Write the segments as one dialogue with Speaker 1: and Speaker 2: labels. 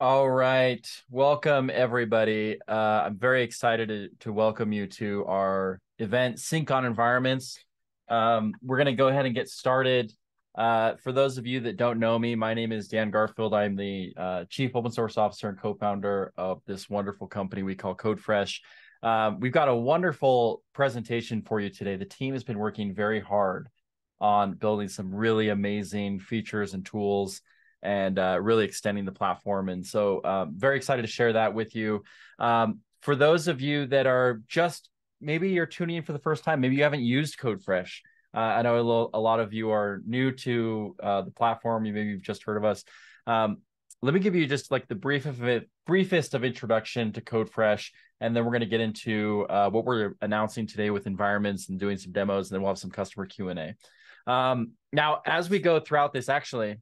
Speaker 1: All right. Welcome, everybody. Uh, I'm very excited to, to welcome you to our event, Sync on Environments. Um, we're going to go ahead and get started. Uh, for those of you that don't know me, my name is Dan Garfield. I'm the uh, Chief Open Source Officer and co founder of this wonderful company we call CodeFresh. Um, we've got a wonderful presentation for you today. The team has been working very hard on building some really amazing features and tools and uh, really extending the platform. And so, um, very excited to share that with you. Um, for those of you that are just maybe you're tuning in for the first time, maybe you haven't used CodeFresh. Uh, I know a, little, a, lot of you are new to uh, the platform. You maybe you've just heard of us. Um, let me give you just like the brief of it, briefest of introduction to CodeFresh, and then we're going to get into uh, what we're announcing today with environments and doing some demos, and then we'll have some customer Q and A. Um, now, as we go throughout this, actually,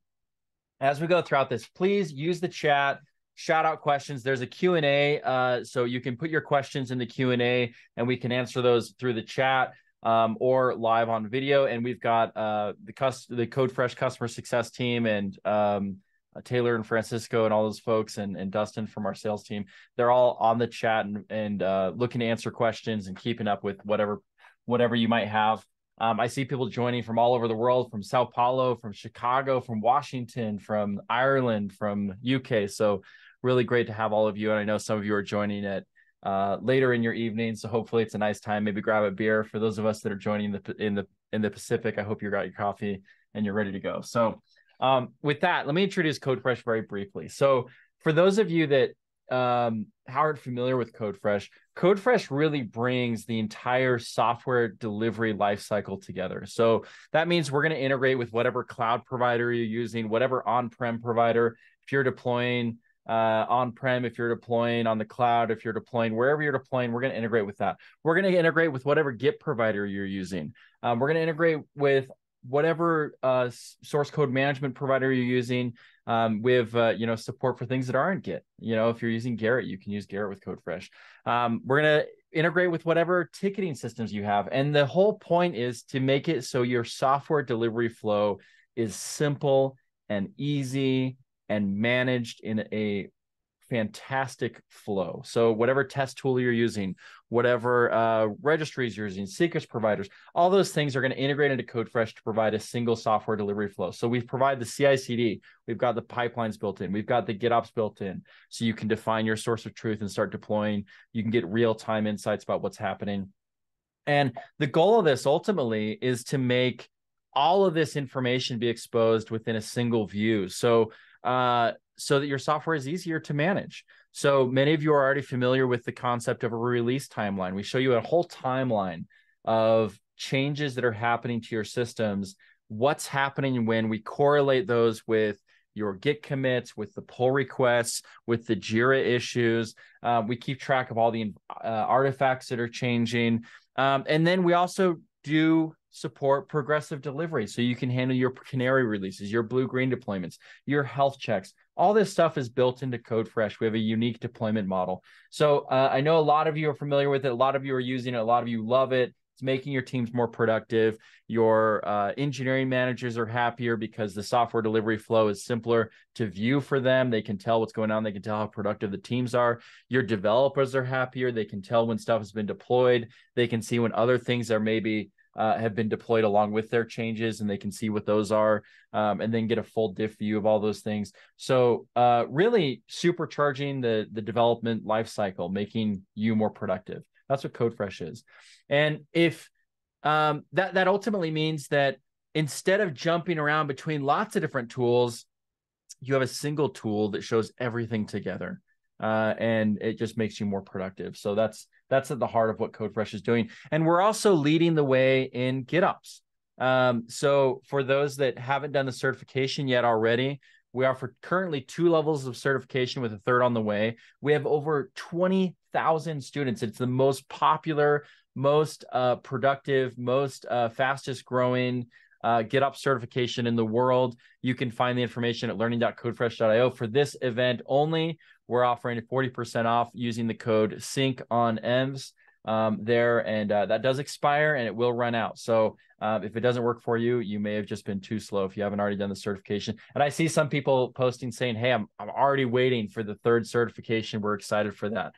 Speaker 1: as we go throughout this, please use the chat, shout out questions. There's a Q&A, uh, so you can put your questions in the Q&A and we can answer those through the chat um, or live on video. And we've got uh, the, cus- the CodeFresh customer success team and um, uh, Taylor and Francisco and all those folks and, and Dustin from our sales team. They're all on the chat and, and uh, looking to answer questions and keeping up with whatever whatever you might have. Um, I see people joining from all over the world, from Sao Paulo, from Chicago, from Washington, from Ireland, from UK. So really great to have all of you. And I know some of you are joining it uh, later in your evening. So hopefully it's a nice time. Maybe grab a beer. For those of us that are joining the in the in the Pacific, I hope you got your coffee and you're ready to go. So um, with that, let me introduce CodeFresh very briefly. So for those of you that um, aren't familiar with CodeFresh, CodeFresh really brings the entire software delivery lifecycle together. So that means we're going to integrate with whatever cloud provider you're using, whatever on-prem provider. If you're deploying uh, on-prem, if you're deploying on the cloud, if you're deploying wherever you're deploying, we're going to integrate with that. We're going to integrate with whatever Git provider you're using. Um, we're going to integrate with whatever uh, source code management provider you're using um, with uh, you know support for things that aren't Git. You know, if you're using Gerrit, you can use Gerrit with CodeFresh. Um, we're gonna integrate with whatever ticketing systems you have, and the whole point is to make it so your software delivery flow is simple and easy and managed in a fantastic flow. So whatever test tool you're using, whatever uh, registries you're using, secrets providers, all those things are going to integrate into CodeFresh to provide a single software delivery flow. So we provide the CI/CD, we've got the pipelines built in, we've got the GitOps built in, so you can define your source of truth and start deploying. You can get real time insights about what's happening. And the goal of this ultimately is to make all of this information be exposed within a single view. So uh, so that your software is easier to manage. So many of you are already familiar with the concept of a release timeline. We show you a whole timeline of changes that are happening to your systems, what's happening when we correlate those with your Git commits, with the pull requests, with the Jira issues. Uh, we keep track of all the uh, artifacts that are changing. Um, and then we also do support progressive delivery so you can handle your canary releases your blue green deployments your health checks all this stuff is built into CodeFresh. We have a unique deployment model. So uh, I know a lot of you are familiar with it. A lot of you are using it. A lot of you love it. It's making your teams more productive. Your uh, engineering managers are happier because the software delivery flow is simpler to view for them. They can tell what's going on. They can tell how productive the teams are. Your developers are happier. They can tell when stuff has been deployed. They can see when other things are maybe uh, have been deployed along with their changes and they can see what those are um, and then get a full diff view of all those things. So uh, really supercharging the the development lifecycle, making you more productive. That's what codefresh is. And if um, that that ultimately means that instead of jumping around between lots of different tools you have a single tool that shows everything together uh, and it just makes you more productive. So that's that's at the heart of what CodeFresh is doing. And we're also leading the way in GitOps. Um, so for those that haven't done the certification yet already, we offer currently two levels of certification with a third on the way. We have over 20,000 students. It's the most popular, most uh, productive, most uh, fastest growing uh, GitOps certification in the world. You can find the information at learning.codefresh.io. For this event only, we're offering 40% off using the code sync on EMS. um, there, and uh, that does expire and it will run out. So uh, if it doesn't work for you, you may have just been too slow if you haven't already done the certification. And I see some people posting saying, "Hey, I'm I'm already waiting for the third certification. We're excited for that."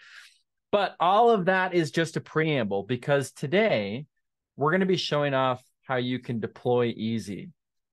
Speaker 1: But all of that is just a preamble because today we're going to be showing off how you can deploy easy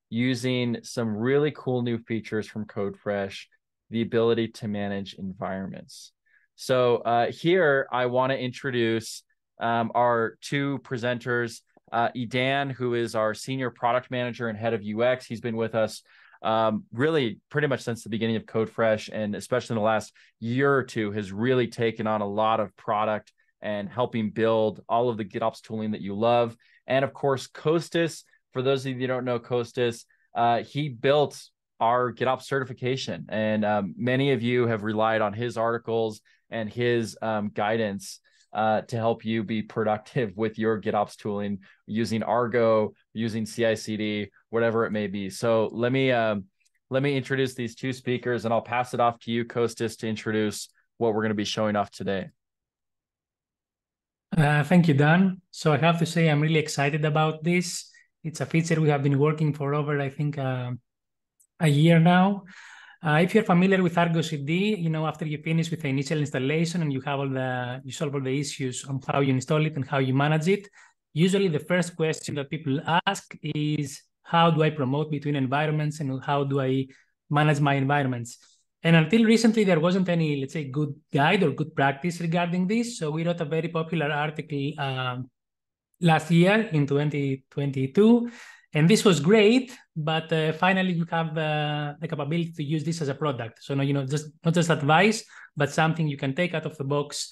Speaker 1: using some really cool new features from CodeFresh, the ability to manage environments. So uh, here I want to introduce um, our two presenters, uh, Edan, who is our senior product manager and head of UX. He's been with us um, really pretty much since the beginning of CodeFresh, and especially in the last year or two, has really taken on a lot of product and helping build all of the GitOps tooling that you love. And of course, Kostis, for those of you who don't know Kostis, uh, he built our GitOps certification. And um, many of you have relied on his articles and his um, guidance uh, to help you be productive with your GitOps tooling using Argo, using CI/CD, whatever it may be. So let me um, let me introduce these two speakers, and I'll pass it off to you, Kostis, to introduce what we're going to be showing off today.
Speaker 2: Uh, thank you, Dan. So I have to say I'm really excited about this. It's a feature we have been working for over, I think, uh, a year now. Uh, if you're familiar with Argo CD, you know, after you finish with the initial installation and you have all the, you solve all the issues on how you install it and how you manage it, usually the first question that people ask is, how do I promote between environments and how do I manage my environments? And until recently, there wasn't any, let's say, good guide or good practice regarding this. So we wrote a very popular article um, last year in 2022 and this was great, but uh, finally you have uh, the capability to use this as a product. So, you know, just not just advice, but something you can take out of the box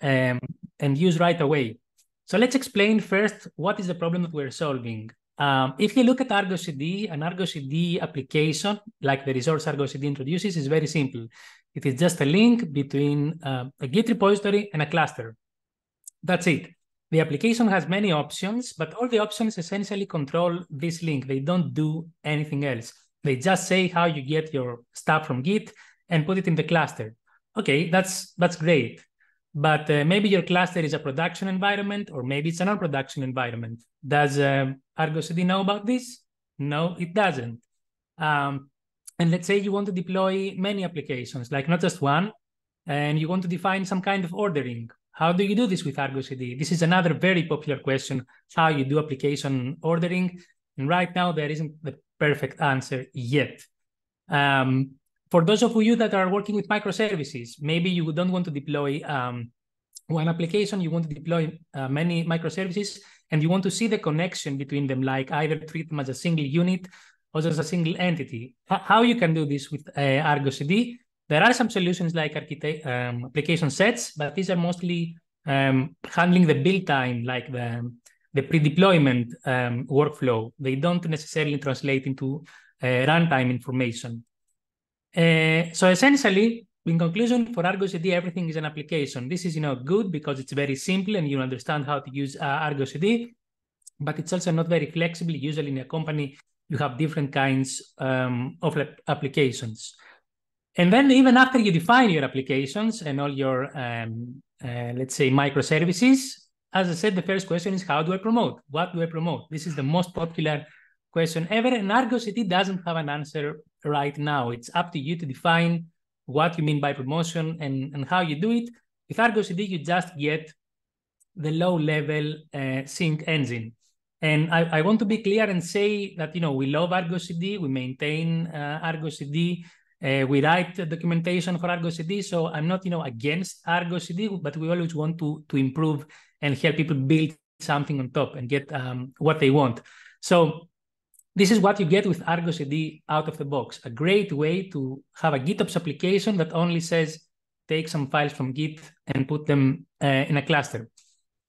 Speaker 2: um, and use right away. So let's explain first what is the problem that we're solving. Um, if you look at Argo CD, an Argo CD application, like the resource Argo CD introduces, is very simple. It is just a link between uh, a Git repository and a cluster. That's it. The application has many options, but all the options essentially control this link. They don't do anything else. They just say how you get your stuff from Git and put it in the cluster. Okay, that's that's great. But uh, maybe your cluster is a production environment, or maybe it's a non-production environment. Does uh, Argo CD know about this? No, it doesn't. Um, and let's say you want to deploy many applications, like not just one, and you want to define some kind of ordering how do you do this with Argo CD? This is another very popular question, how you do application ordering. And right now, there isn't the perfect answer yet. Um, for those of you that are working with microservices, maybe you don't want to deploy um, one application, you want to deploy uh, many microservices, and you want to see the connection between them, like either treat them as a single unit or as a single entity. H how you can do this with uh, Argo CD? There are some solutions like um, application sets, but these are mostly um, handling the build time, like the, the pre-deployment um, workflow. They don't necessarily translate into uh, runtime information. Uh, so essentially, in conclusion, for Argo CD, everything is an application. This is you know good because it's very simple and you understand how to use uh, Argo CD, but it's also not very flexible. Usually in a company, you have different kinds um, of applications. And then even after you define your applications and all your, um, uh, let's say, microservices, as I said, the first question is how do I promote? What do I promote? This is the most popular question ever. And Argo CD doesn't have an answer right now. It's up to you to define what you mean by promotion and, and how you do it. With Argo CD, you just get the low level uh, sync engine. And I, I, want to be clear and say that, you know, we love Argo CD, we maintain uh, Argo CD, uh, we write documentation for Argo CD, so I'm not, you know, against Argo CD, but we always want to to improve and help people build something on top and get um, what they want. So this is what you get with Argo CD out of the box. A great way to have a GitOps application that only says take some files from Git and put them uh, in a cluster.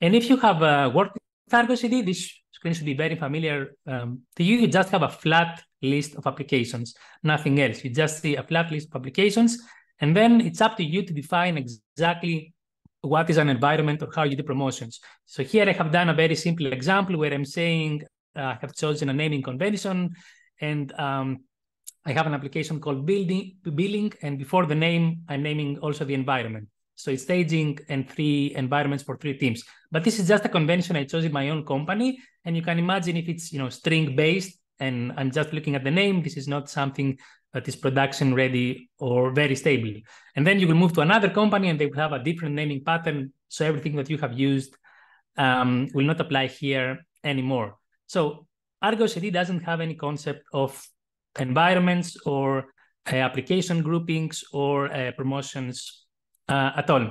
Speaker 2: And if you have uh, worked with Argo CD, this screen should be very familiar um, to you. You just have a flat list of applications, nothing else. You just see a flat list of applications, and then it's up to you to define exactly what is an environment or how you do promotions. So here I have done a very simple example where I'm saying I have chosen a naming convention, and um, I have an application called building, billing, and before the name, I'm naming also the environment. So it's staging and three environments for three teams. But this is just a convention I chose in my own company. And you can imagine if it's you know string based and I'm just looking at the name, this is not something that is production ready or very stable. And then you will move to another company and they will have a different naming pattern. So everything that you have used um, will not apply here anymore. So Argo CD doesn't have any concept of environments or uh, application groupings or uh, promotions uh, at all.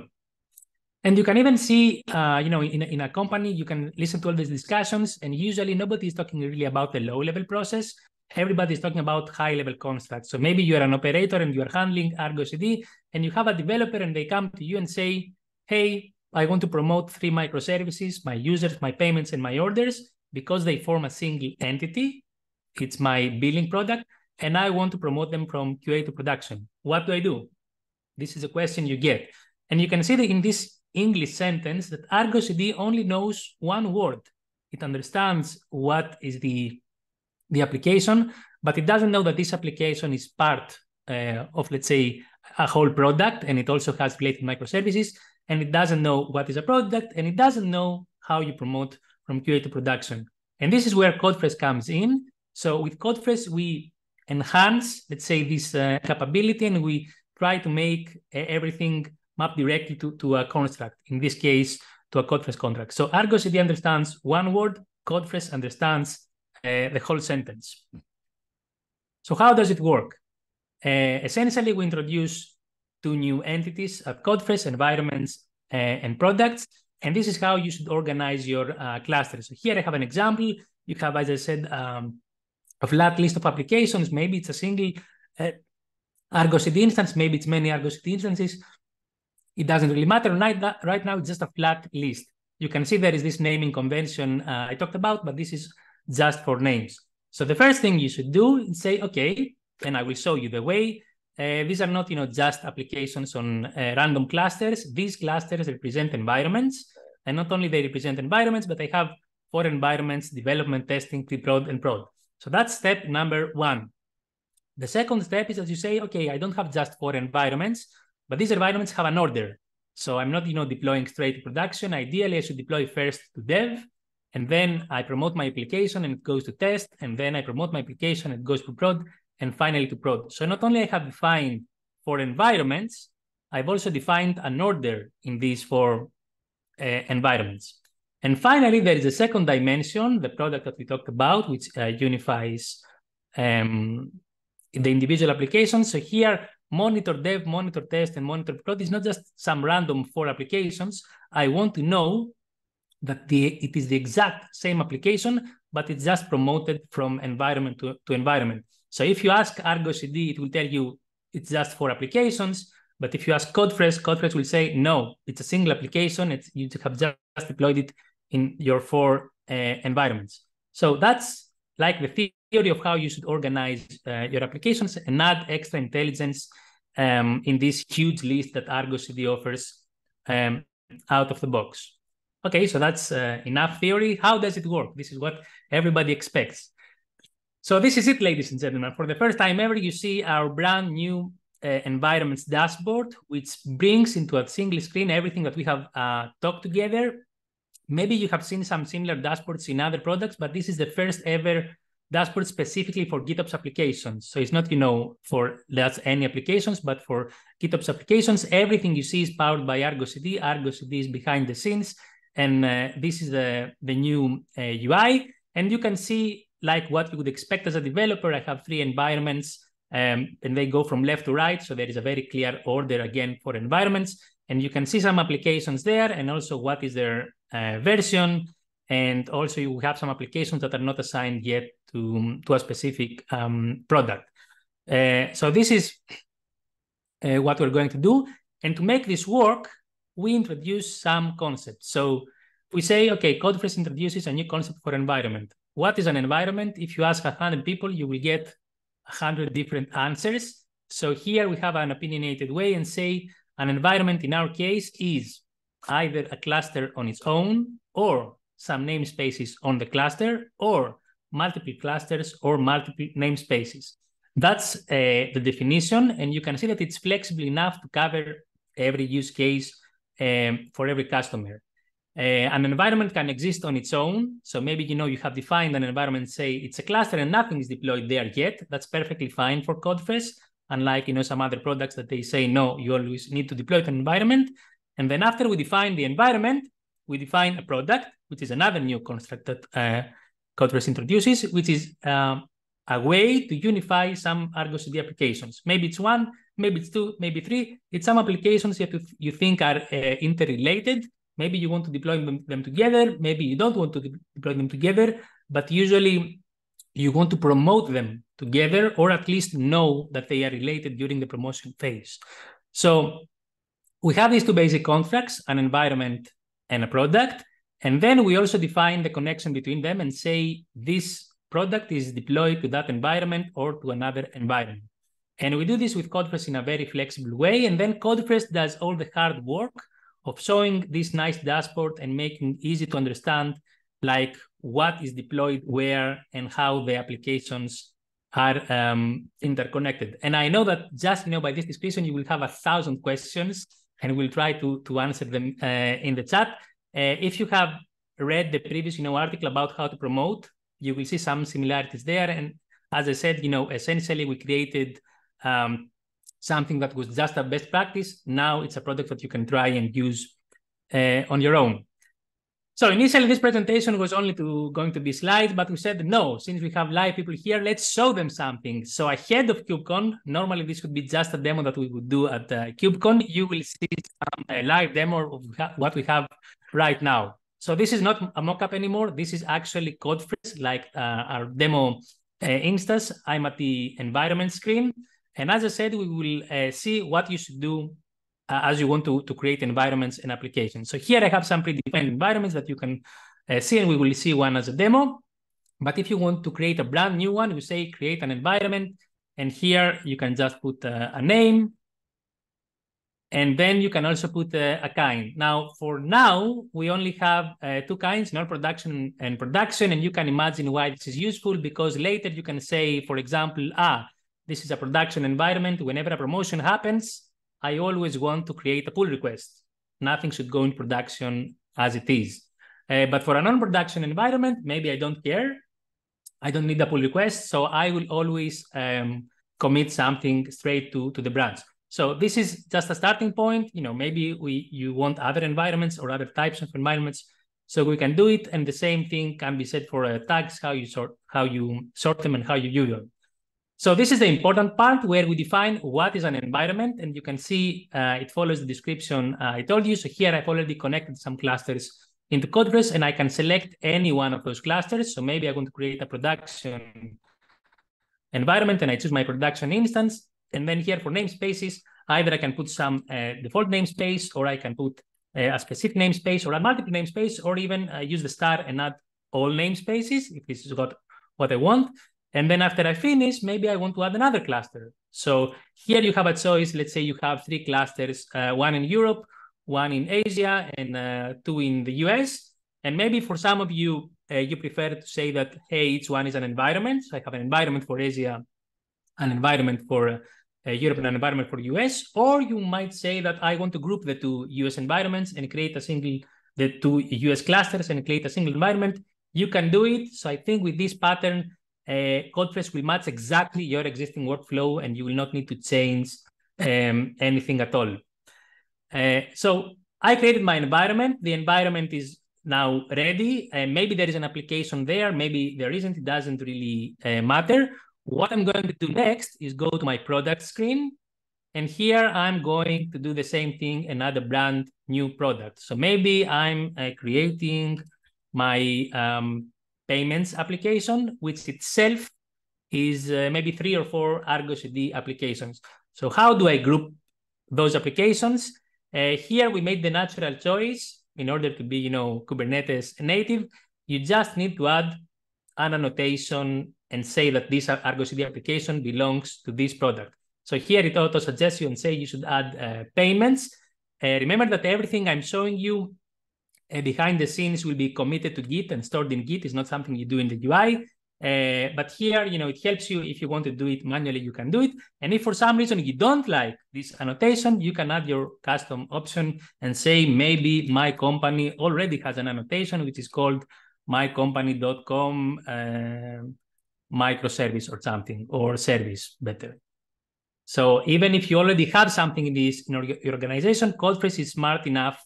Speaker 2: And you can even see, uh, you know, in, in a company, you can listen to all these discussions, and usually nobody is talking really about the low-level process. Everybody is talking about high-level constructs. So maybe you're an operator and you're handling Argo CD, and you have a developer, and they come to you and say, "Hey, I want to promote three microservices, my users, my payments, and my orders, because they form a single entity. It's my billing product, and I want to promote them from QA to production. What do I do?" This is a question you get. And you can see that in this English sentence that Argo CD only knows one word. It understands what is the, the application, but it doesn't know that this application is part uh, of, let's say, a whole product, and it also has related microservices, and it doesn't know what is a product, and it doesn't know how you promote from QA to production. And this is where CodeFresh comes in. So with CodeFresh, we enhance, let's say, this uh, capability, and we try to make everything map directly to, to a construct, in this case, to a CodeFresh construct. So Argo CD understands one word, CodeFresh understands uh, the whole sentence. So how does it work? Uh, essentially, we introduce two new entities at CodeFresh, environments uh, and products. And this is how you should organize your uh, clusters. So here I have an example. You have, as I said, um, a flat list of applications. Maybe it's a single uh, Argo CD instance. Maybe it's many Argo CD instances it doesn't really matter. Right, now, it's just a flat list. You can see there is this naming convention uh, I talked about, but this is just for names. So the first thing you should do is say, okay, and I will show you the way. Uh, these are not, you know, just applications on uh, random clusters. These clusters represent environments, and not only they represent environments, but they have four environments: development, testing, pre-prod, and prod. So that's step number one. The second step is that you say, okay, I don't have just four environments. But these environments have an order. So I'm not, you know, deploying straight to production. Ideally, I should deploy first to dev, and then I promote my application and it goes to test, and then I promote my application it goes to prod, and finally to prod. So not only I have defined four environments, I've also defined an order in these four environments. And finally, there is a second dimension, the product that we talked about, which uh, unifies um, the individual applications. So here, monitor dev, monitor test, and monitor prod is not just some random four applications. I want to know that the it is the exact same application, but it's just promoted from environment to, to environment. So if you ask Argo CD, it will tell you it's just four applications. But if you ask CodeFresh, CodeFresh will say, no, it's a single application. It's, you have just deployed it in your four uh, environments. So that's like the theory of how you should organize uh, your applications and add extra intelligence um, in this huge list that Argo CD offers um, out of the box. Okay, so that's uh, enough theory. How does it work? This is what everybody expects. So this is it, ladies and gentlemen. For the first time ever, you see our brand new uh, environments dashboard, which brings into a single screen everything that we have uh, talked together. Maybe you have seen some similar dashboards in other products, but this is the first ever dashboard specifically for GitOps applications. So it's not, you know, for that's any applications, but for GitOps applications, everything you see is powered by Argo CD. Argo CD is behind the scenes. And uh, this is the, the new uh, UI. And you can see like what you would expect as a developer. I have three environments um, and they go from left to right. So there is a very clear order again for environments. And you can see some applications there and also what is their uh, version. And also you have some applications that are not assigned yet to, to a specific um, product. Uh, so this is uh, what we're going to do. And to make this work, we introduce some concepts. So we say, okay, CodeFresh introduces a new concept for environment. What is an environment? If you ask 100 people, you will get 100 different answers. So here we have an opinionated way and say an environment in our case is either a cluster on its own or some namespaces on the cluster or multiple clusters or multiple namespaces. That's uh, the definition, and you can see that it's flexible enough to cover every use case um, for every customer. Uh, an environment can exist on its own. So maybe you know you have defined an environment, say it's a cluster and nothing is deployed there yet. That's perfectly fine for CodeFresh. Unlike you know some other products that they say no, you always need to deploy an environment. And then after we define the environment, we define a product, which is another new construct that uh, CodeFresh introduces, which is um, a way to unify some Argo CD applications. Maybe it's one, maybe it's two, maybe three. It's some applications you, you think are uh, interrelated. Maybe you want to deploy them, together. Maybe you don't want to de deploy them together, but usually you want to promote them together or at least know that they are related during the promotion phase. So we have these two basic constructs, an environment and a product. And then we also define the connection between them and say this product is deployed to that environment or to another environment. And we do this with CodeFresh in a very flexible way. And then CodeFresh does all the hard work of showing this nice dashboard and making easy to understand like what is deployed where and how the applications are um, interconnected. And I know that just you know by this description, you will have a thousand questions and we'll try to, to answer them uh, in the chat. Uh, if you have read the previous you know, article about how to promote, you will see some similarities there. And as I said, you know, essentially we created um, something that was just a best practice. Now it's a product that you can try and use uh, on your own. So initially this presentation was only to going to be slides, but we said, no, since we have live people here, let's show them something. So ahead of KubeCon, normally this would be just a demo that we would do at uh, KubeCon. You will see some uh, live demo of what we have right now. So this is not a mockup anymore. This is actually CodeFresh, like uh, our demo uh, instance. I'm at the environment screen. And as I said, we will uh, see what you should do uh, as you want to, to create environments and applications. So here I have some predefined environments that you can uh, see, and we will see one as a demo. But if you want to create a brand new one, you say create an environment, and here you can just put uh, a name, and then you can also put uh, a kind. Now, for now, we only have uh, two kinds, non-production and production, and you can imagine why this is useful because later you can say, for example, ah, this is a production environment. Whenever a promotion happens, I always want to create a pull request. Nothing should go in production as it is. Uh, but for a non-production environment, maybe I don't care. I don't need a pull request. So I will always um, commit something straight to, to the branch. So this is just a starting point. You know, maybe we you want other environments or other types of environments. So we can do it. And the same thing can be said for uh, tags, how you sort how you sort them and how you use them. So this is the important part where we define what is an environment. And you can see uh, it follows the description uh, I told you. So here I've already connected some clusters into CodeFresh and I can select any one of those clusters. So maybe I want to create a production environment and I choose my production instance. And then here for namespaces, either I can put some uh, default namespace or I can put uh, a specific namespace or a multiple namespace or even uh, use the star and add all namespaces if this is what, what I want. And then after I finish, maybe I want to add another cluster. So here you have a choice. Let's say you have three clusters, uh, one in Europe, one in Asia, and uh, two in the US. And maybe for some of you, uh, you prefer to say that, hey, each one is an environment. So I have an environment for Asia, an environment for uh, Europe, and an environment for US. Or you might say that I want to group the two US environments and create a single, the two US clusters and create a single environment. You can do it. So I think with this pattern, uh, CodeFresh will match exactly your existing workflow and you will not need to change um, anything at all. Uh, so I created my environment. The environment is now ready. And uh, maybe there is an application there, maybe there isn't. It doesn't really uh, matter. What I'm going to do next is go to my product screen. And here I'm going to do the same thing, another brand new product. So maybe I'm uh, creating my um, payments application, which itself is uh, maybe three or four Argo CD applications. So how do I group those applications? Uh, here we made the natural choice in order to be, you know, Kubernetes native. You just need to add an annotation and say that this Argo CD application belongs to this product. So here it auto suggests you and say you should add uh, payments. Uh, remember that everything I'm showing you uh, behind the scenes will be committed to Git and stored in Git. It's not something you do in the UI. Uh, but here, you know, it helps you if you want to do it manually, you can do it. And if for some reason you don't like this annotation, you can add your custom option and say maybe my company already has an annotation which is called mycompany.com uh, microservice or something or service better. So even if you already have something in this in your organization, CodeFresh is smart enough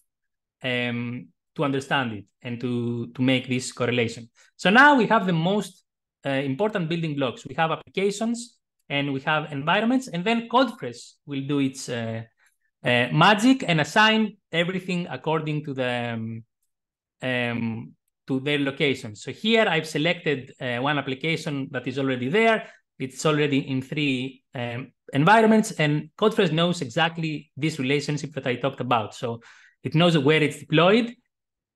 Speaker 2: um, to understand it and to, to make this correlation. So now we have the most uh, important building blocks. We have applications and we have environments, and then CodeFresh will do its uh, uh, magic and assign everything according to the um, um, to their location. So here I've selected uh, one application that is already there. It's already in three um, environments, and CodeFresh knows exactly this relationship that I talked about. So it knows where it's deployed.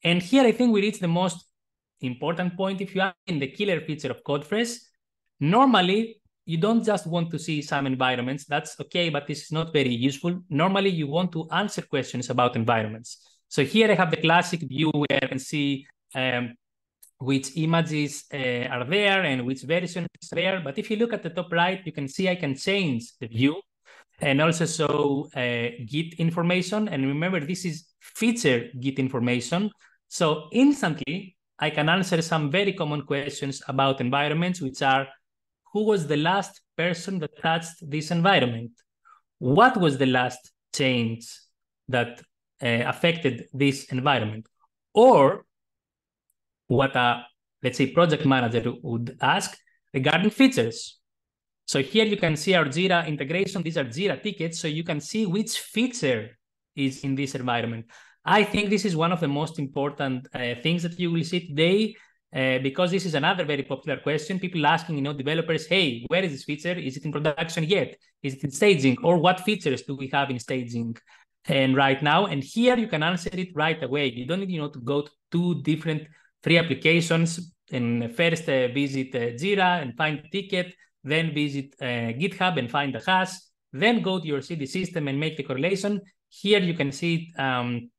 Speaker 2: And here I think we reach the most important point if you are in the killer feature of CodeFresh. Normally, you don't just want to see some environments. That's okay, but this is not very useful. Normally, you want to answer questions about environments. So here I have the classic view where I can see um, which images uh, are there and which version is there. But if you look at the top right, you can see I can change the view and also show uh, Git information. And remember, this is feature Git information. So instantly, I can answer some very common questions about environments, which are who was the last person that touched this environment? What was the last change that uh, affected this environment? Or what a, let's say, project manager would ask regarding features. So here you can see our Jira integration. These are Jira tickets. So you can see which feature is in this environment. I think this is one of the most important uh, things that you will see today uh, because this is another very popular question. People asking, you know, developers, hey, where is this feature? Is it in production yet? Is it in staging? Or what features do we have in staging and right now? And here you can answer it right away. You don't need, you know, to go to two different free applications and first uh, visit uh, Jira and find the ticket, then visit uh, GitHub and find the hash, then go to your CD system and make the correlation. Here you can see it um,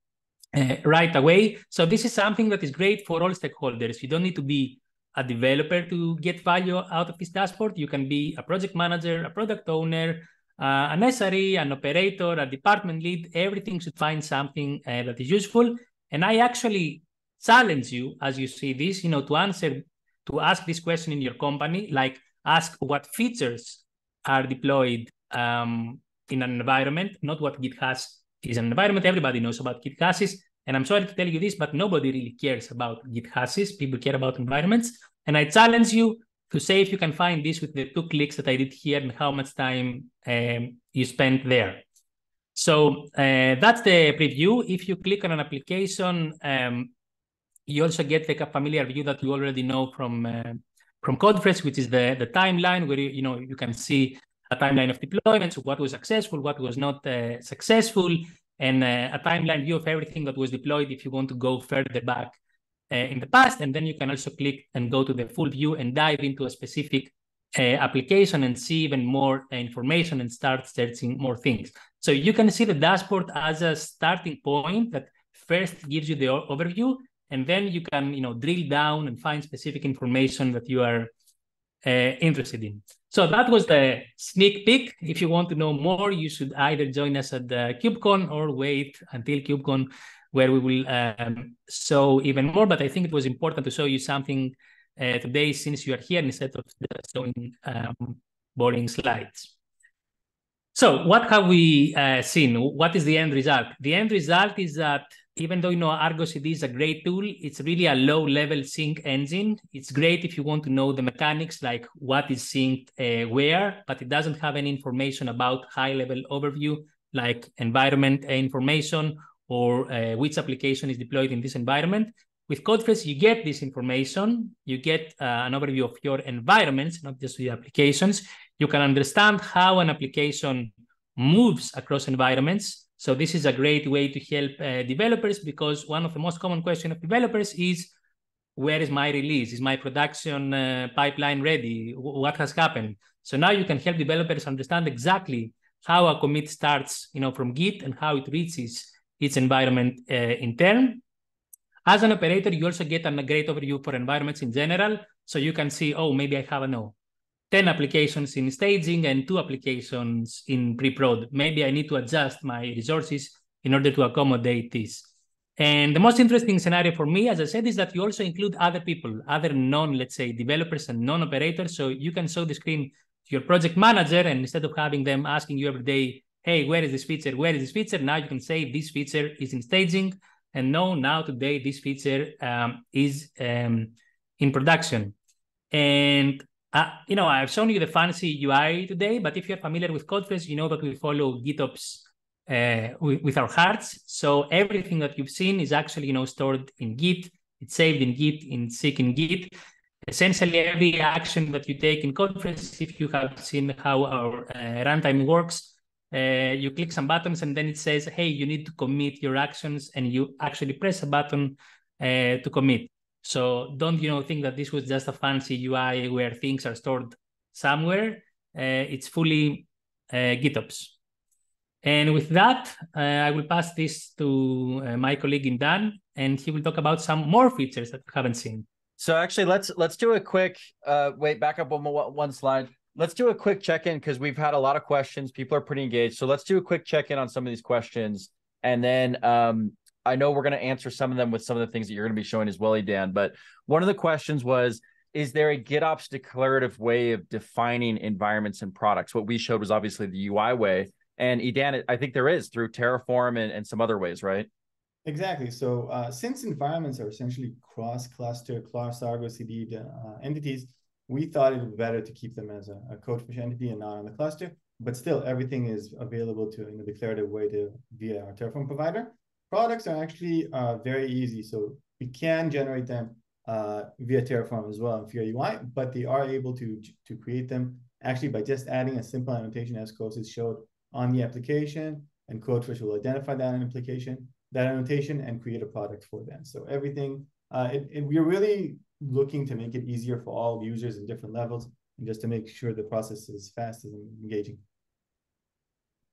Speaker 2: uh, right away. So this is something that is great for all stakeholders. You don't need to be a developer to get value out of this dashboard. You can be a project manager, a product owner, uh, an SRE, an operator, a department lead. Everything should find something uh, that is useful. And I actually challenge you as you see this, you know, to answer, to ask this question in your company, like ask what features are deployed um, in an environment, not what Git has is an environment. Everybody knows about Git hashes. And I'm sorry to tell you this, but nobody really cares about Git hashes. People care about environments. And I challenge you to say if you can find this with the two clicks that I did here and how much time um, you spent there. So uh, that's the preview. If you click on an application, um, you also get the familiar view that you already know from uh, from CodeFresh, which is the, the timeline where you, you know you can see a timeline of deployments, what was successful, what was not uh, successful, and uh, a timeline view of everything that was deployed if you want to go further back uh, in the past. And then you can also click and go to the full view and dive into a specific uh, application and see even more information and start searching more things. So you can see the dashboard as a starting point that first gives you the overview, and then you can you know drill down and find specific information that you are uh, interested in. So that was the sneak peek. If you want to know more, you should either join us at the KubeCon or wait until KubeCon, where we will um, show even more. But I think it was important to show you something uh, today since you are here instead of showing um, boring slides. So what have we uh, seen? What is the end result? The end result is that even though you know Argo CD is a great tool, it's really a low level sync engine. It's great if you want to know the mechanics like what is synced uh, where, but it doesn't have any information about high level overview like environment information or uh, which application is deployed in this environment. With CodeFresh, you get this information. You get uh, an overview of your environments, not just the applications. You can understand how an application moves across environments so this is a great way to help uh, developers because one of the most common questions of developers is, where is my release? Is my production uh, pipeline ready? what has happened? So now you can help developers understand exactly how a commit starts, you know, from Git and how it reaches its environment uh, in turn. As an operator, you also get a great overview for environments in general. So you can see, oh, maybe I have, a no, 10 applications in staging and two applications in pre-prod. Maybe I need to adjust my resources in order to accommodate this. And the most interesting scenario for me, as I said, is that you also include other people, other non, let's say, developers and non-operators. So you can show the screen to your project manager, and instead of having them asking you every day, hey, where is this feature? Where is this feature? Now you can say this feature is in staging, and no, now today this feature um, is um, in production. And uh, you know, I've shown you the fancy UI today, but if you're familiar with CodeFresh, you know that we follow GitOps uh, with, with, our hearts. So everything that you've seen is actually, you know, stored in Git. It's saved in Git, in Seek in Git. Essentially, every action that you take in CodeFresh, if you have seen how our uh, runtime works, uh, you click some buttons and then it says, hey, you need to commit your actions, and you actually press a button uh, to commit. So don't you know think that this was just a fancy UI where things are stored somewhere. Uh, it's fully uh, GitOps. And with that, uh, I will pass this to uh, my colleague Edan, and he will talk about some more features that we haven't seen.
Speaker 1: So actually, let's let's do a quick uh, wait. Back up one one slide. Let's do a quick check in because we've had a lot of questions. People are pretty engaged. So let's do a quick check in on some of these questions, and then um, I know we're going to answer some of them with some of the things that you're going to be showing as well, Dan. But one of the questions was is there a GitOps declarative way of defining environments and products? What we showed was obviously the UI way, and Edan, I think there is through Terraform and, and some other ways, right?
Speaker 3: Exactly. So uh, since environments are essentially cross-cluster, cross-Argo CD uh, entities, we thought it would be better to keep them as a, a CodeFresh entity and not on the cluster. But still, everything is available to in a declarative way to via our Terraform provider. Products are actually uh, very easy, so we can generate them uh, via Terraform as well and via UI, but they are able to to create them actually by just adding a simple annotation as Kostis showed on the application, and CodeFresh will identify that application, that annotation, and create a product for them. So everything, uh, it, it, we're really looking to make it easier for all users in different levels, and just to make sure the process is fast and engaging.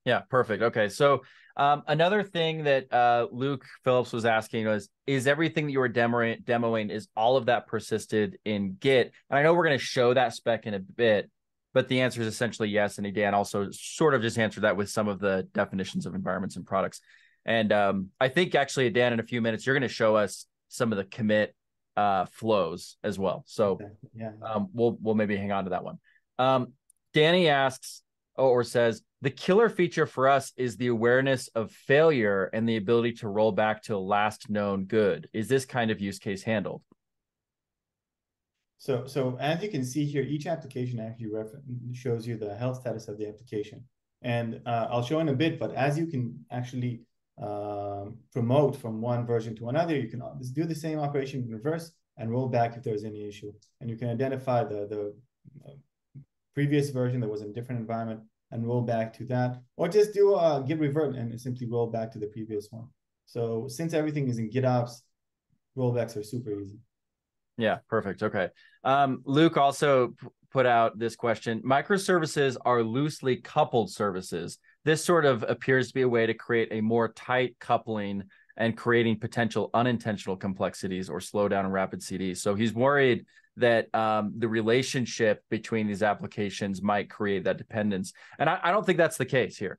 Speaker 1: Yeah, perfect. Okay, so um, another thing that uh, Luke Phillips was asking was, is everything that you were demoing, demoing, is all of that persisted in Git? And I know we're going to show that spec in a bit, but the answer is essentially yes. And Dan also sort of just answered that with some of the definitions of environments and products. And um, I think actually, Dan, in a few minutes, you're going to show us some of the commit uh, flows as well. So yeah, um, we'll we'll maybe hang on to that one. Um, Danny asks or says the killer feature for us is the awareness of failure and the ability to roll back to last known good. Is this kind of use case handled?
Speaker 3: So, so as you can see here, each application actually shows you the health status of the application. And uh, I'll show in a bit, but as you can actually um, promote from one version to another, you can do the same operation in reverse and roll back if there's any issue. And you can identify the, the uh, previous version that was in a different environment and roll back to that, or just do a git revert and simply roll back to the previous one. So since everything is in GitOps, rollbacks are super easy.
Speaker 1: Yeah, perfect. Okay. Um, Luke also put out this question microservices are loosely coupled services. This sort of appears to be a way to create a more tight coupling and creating potential unintentional complexities or slowdown in rapid CD. So he's worried that um, the relationship between these applications might create that dependence. And I, I don't think that's the case here.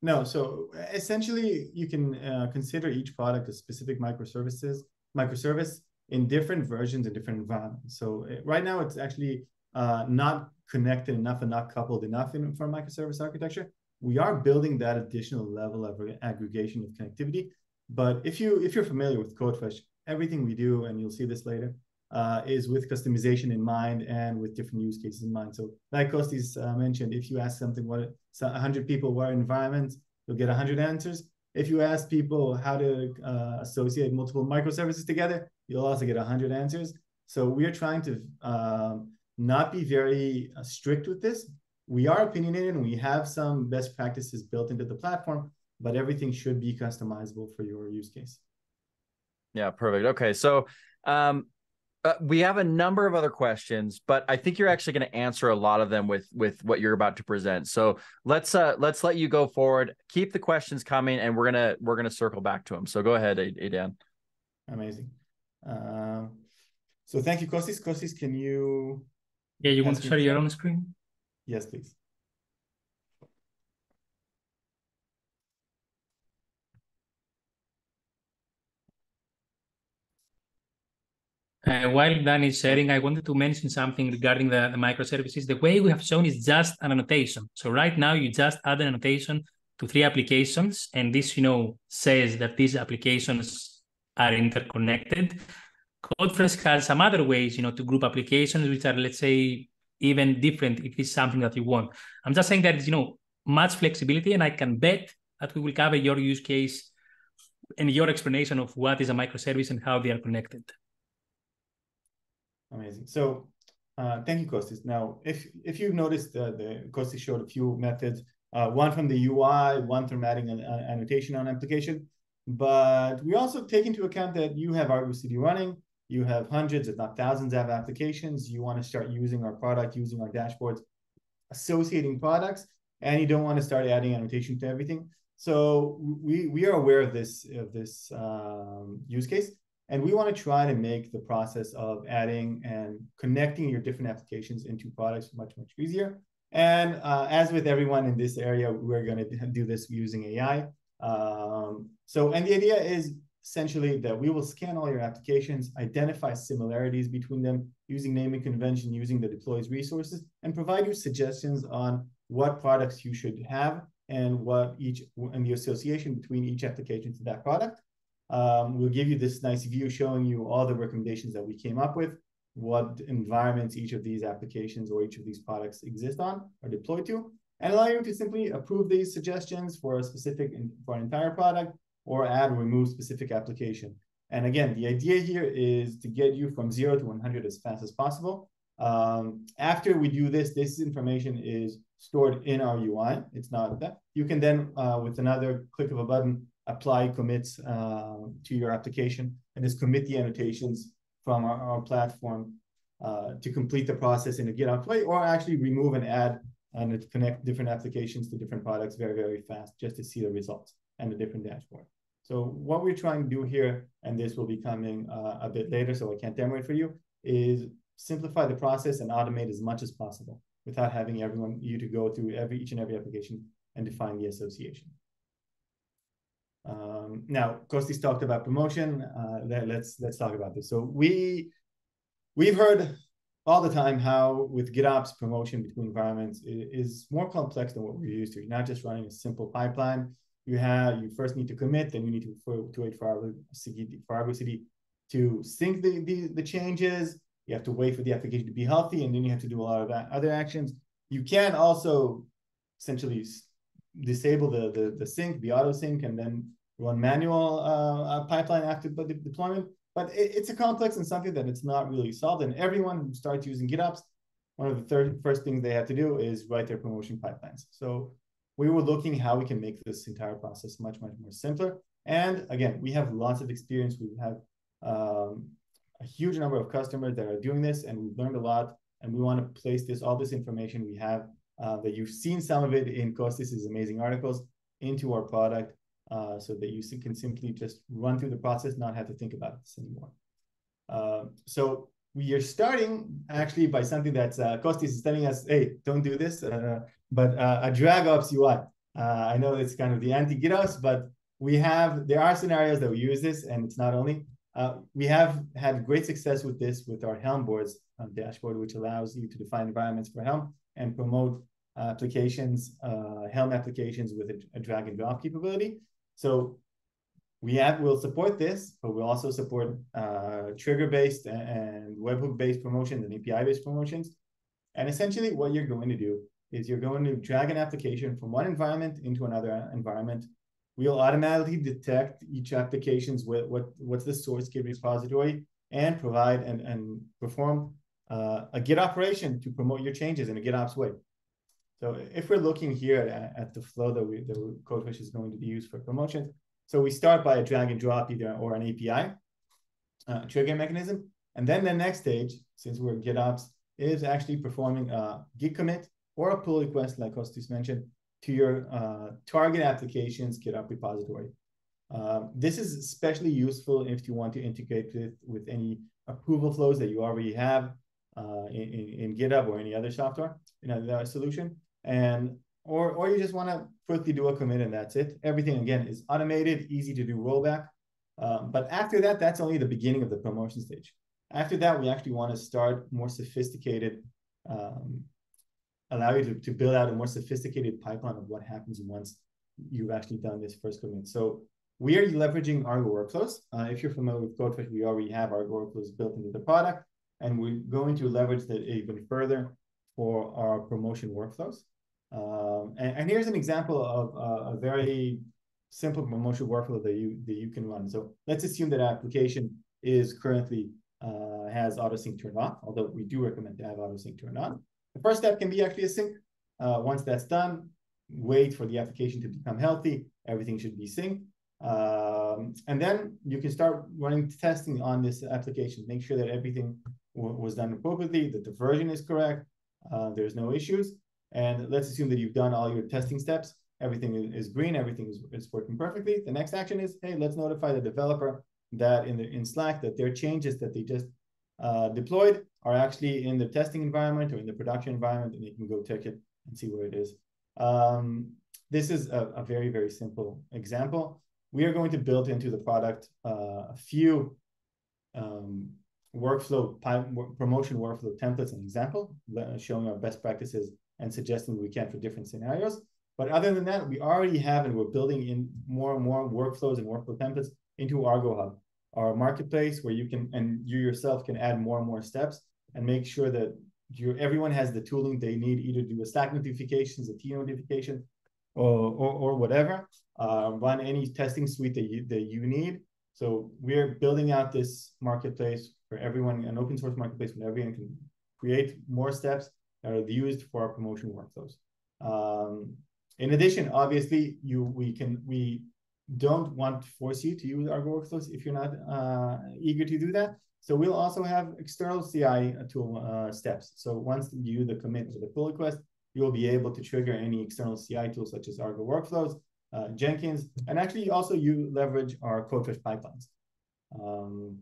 Speaker 3: No, so essentially you can uh, consider each product a specific microservices microservice in different versions and different environments. So eh, right now it's actually uh, not connected enough and not coupled enough in for microservice architecture. We are building that additional level of aggregation of connectivity. But if you if you're familiar with CodeFresh, everything we do, and you'll see this later, uh, is with customization in mind and with different use cases in mind. So like Kostis uh, mentioned, if you ask something what so 100 people what environment, you'll get 100 answers. If you ask people how to uh, associate multiple microservices together, you'll also get 100 answers. So we are trying to um, not be very uh, strict with this. We are opinionated and we have some best practices built into the platform, but everything should be customizable for your use case.
Speaker 1: Yeah, perfect. Okay, so um, uh, we have a number of other questions, but I think you're actually going to answer a lot of them with with what you're about to present. So let's uh let's let you go forward. Keep the questions coming, and we're gonna we're gonna circle back to them. So go ahead, Edan.
Speaker 3: Amazing. Uh, so thank you, Kostis. Kostis, can you?
Speaker 2: Yeah, you want to share your own screen?
Speaker 3: Yes, please.
Speaker 2: Uh, while Dan is sharing, I wanted to mention something regarding the, the microservices. The way we have shown is just an annotation. So right now you just add an annotation to three applications, and this, you know, says that these applications are interconnected. CodeFresh has some other ways, you know, to group applications, which are, let's say, even different if it's something that you want. I'm just saying that, you know, much flexibility, and I can bet that we will cover your use case and your explanation of what is a microservice and how they are connected.
Speaker 3: Amazing. So uh, thank you, Kostis. Now, if if you've noticed, uh, the Kostis showed a few methods, uh, one from the UI, one from adding an, an, annotation on application. But we also take into account that you have Argo CD running, you have hundreds, if not thousands of applications. You want to start using our product, using our dashboards, associating products, and you don't want to start adding annotation to everything. So we we are aware of this of this um, use case, and we want to try to make the process of adding and connecting your different applications into products much, much easier. And uh, as with everyone in this area, we're going to do this using AI. Um, so, and the idea is essentially that we will scan all your applications, identify similarities between them using naming convention, using the deploys resources, and provide you suggestions on what products you should have and what each and the association between each application to that product. Um, we'll give you this nice view showing you all the recommendations that we came up with, what environments each of these applications or each of these products exist on or deploy to, and allow you to simply approve these suggestions for a specific, for an entire product or add or remove specific application. And again, the idea here is to get you from zero to 100 as fast as possible. Um, after we do this, this information is stored in our UI. It's not that. You can then, uh, with another click of a button, apply commits uh, to your application and just commit the annotations from our, our platform uh, to complete the process in a GitOps way, or actually remove and add and connect different applications to different products very, very fast just to see the results and the different dashboard. So what we're trying to do here, and this will be coming uh, a bit later, so I can't demo it for you, is simplify the process and automate as much as possible without having everyone you to go through every each and every application and define the association. Um, now, Kostis talked about promotion. Uh, let's let's talk about this. So we we've heard all the time how with GitOps promotion between environments is more complex than what we're used to. You're not just running a simple pipeline. You have you first need to commit, then you need to for, to wait for CD for Argo CD to sync the, the the changes. You have to wait for the application to be healthy, and then you have to do a lot of other actions. You can also essentially disable the, the, the sync, the auto sync, and then run manual uh, uh pipeline after the deployment. But it, it's a complex and something that it's not really solved. And everyone who starts using GitOps, one of the third, first things they have to do is write their promotion pipelines. So we were looking how we can make this entire process much, much more simpler. And again, we have lots of experience. We have um, a huge number of customers that are doing this, and we've learned a lot. And we want to place this all this information we have uh, that you've seen some of it in Kostis's amazing articles into our product uh, so that you can simply just run through the process, not have to think about this anymore. Uh, so we are starting actually by something that uh, Kostis is telling us, hey, don't do this, uh, but uh, a drag ops UI. Uh, I know it's kind of the anti-GitOps, but we have, there are scenarios that we use this and it's not only, we have had great success with this with our Helm boards dashboard, which allows you to define environments for Helm and promote applications, Helm applications with a, a drag and drop capability. So we have will support this, but we'll also support uh, trigger-based and webhook-based promotions and API-based promotions. And essentially, what you're going to do is you're going to drag an application from one environment into another environment. We'll automatically detect each application's what, what what's the source Git repository and provide and, and perform uh, a Git operation to promote your changes in a GitOps way. So if we're looking here at, at the flow that we the CodeFresh is going to be used for promotions, so we start by a drag and drop either or an API uh, trigger mechanism, and then the next stage, since we're GitOps, is actually performing a git commit or a pull request, like Kostis mentioned, to your uh, target application's GitHub repository. Um, this is especially useful if you want to integrate with, with any approval flows that you already have uh, in, in, in, GitHub or any other software, in another solution. And or, or you just want to quickly do a commit and that's it. Everything, again, is automated, easy to do rollback. Um, but after that, that's only the beginning of the promotion stage. After that, we actually want to start more sophisticated, um, allow you to, to build out a more sophisticated pipeline of what happens once you've actually done this first commit. So we are leveraging Argo workflows. Uh, if you're familiar with CodeFresh, we already have Argo workflows built into the product, and we're going to leverage that even further for our promotion workflows. Um, and, and, here's an example of uh, a very simple promotion workflow that you that you can run. So let's assume that application is currently uh, has autosync turned on, although we do recommend to have autosync turned on. The first step can be actually a sync. Uh, once that's done, wait for the application to become healthy. Everything should be synced. Um, and then you can start running testing on this application. Make sure that everything was done appropriately, that the version is correct, uh, there's no issues. And let's assume that you've done all your testing steps. Everything is green, everything is, is working perfectly. The next action is, hey, let's notify the developer that in the in Slack that their changes that they just uh, deployed are actually in the testing environment or in the production environment, and they can go check it and see where it is. Um, this is a, a, very, very simple example. We are going to build into the product uh, a few um, workflow promotion workflow templates and example, showing our best practices and suggesting we can for different scenarios. But other than that, we already have and we're building in more and more workflows and workflow templates into Argo Hub, our marketplace where you can and you yourself can add more and more steps and make sure that you everyone has the tooling they need either do a Slack notifications, a T notification, or, or, or whatever. Uh, run any testing suite that you that you need. So we're building out this marketplace for everyone, an open source marketplace where everyone can create more steps are used for our promotion workflows. Um, in addition, obviously, you we can we don't want to force you to use our workflows if you're not uh, eager to do that. So we'll also have external CI tool uh, steps. So once you do the commit to the pull request, you'll be able to trigger any external CI tools such as Argo Workflows, uh, Jenkins, and actually also you leverage our CodeFresh pipelines. Um,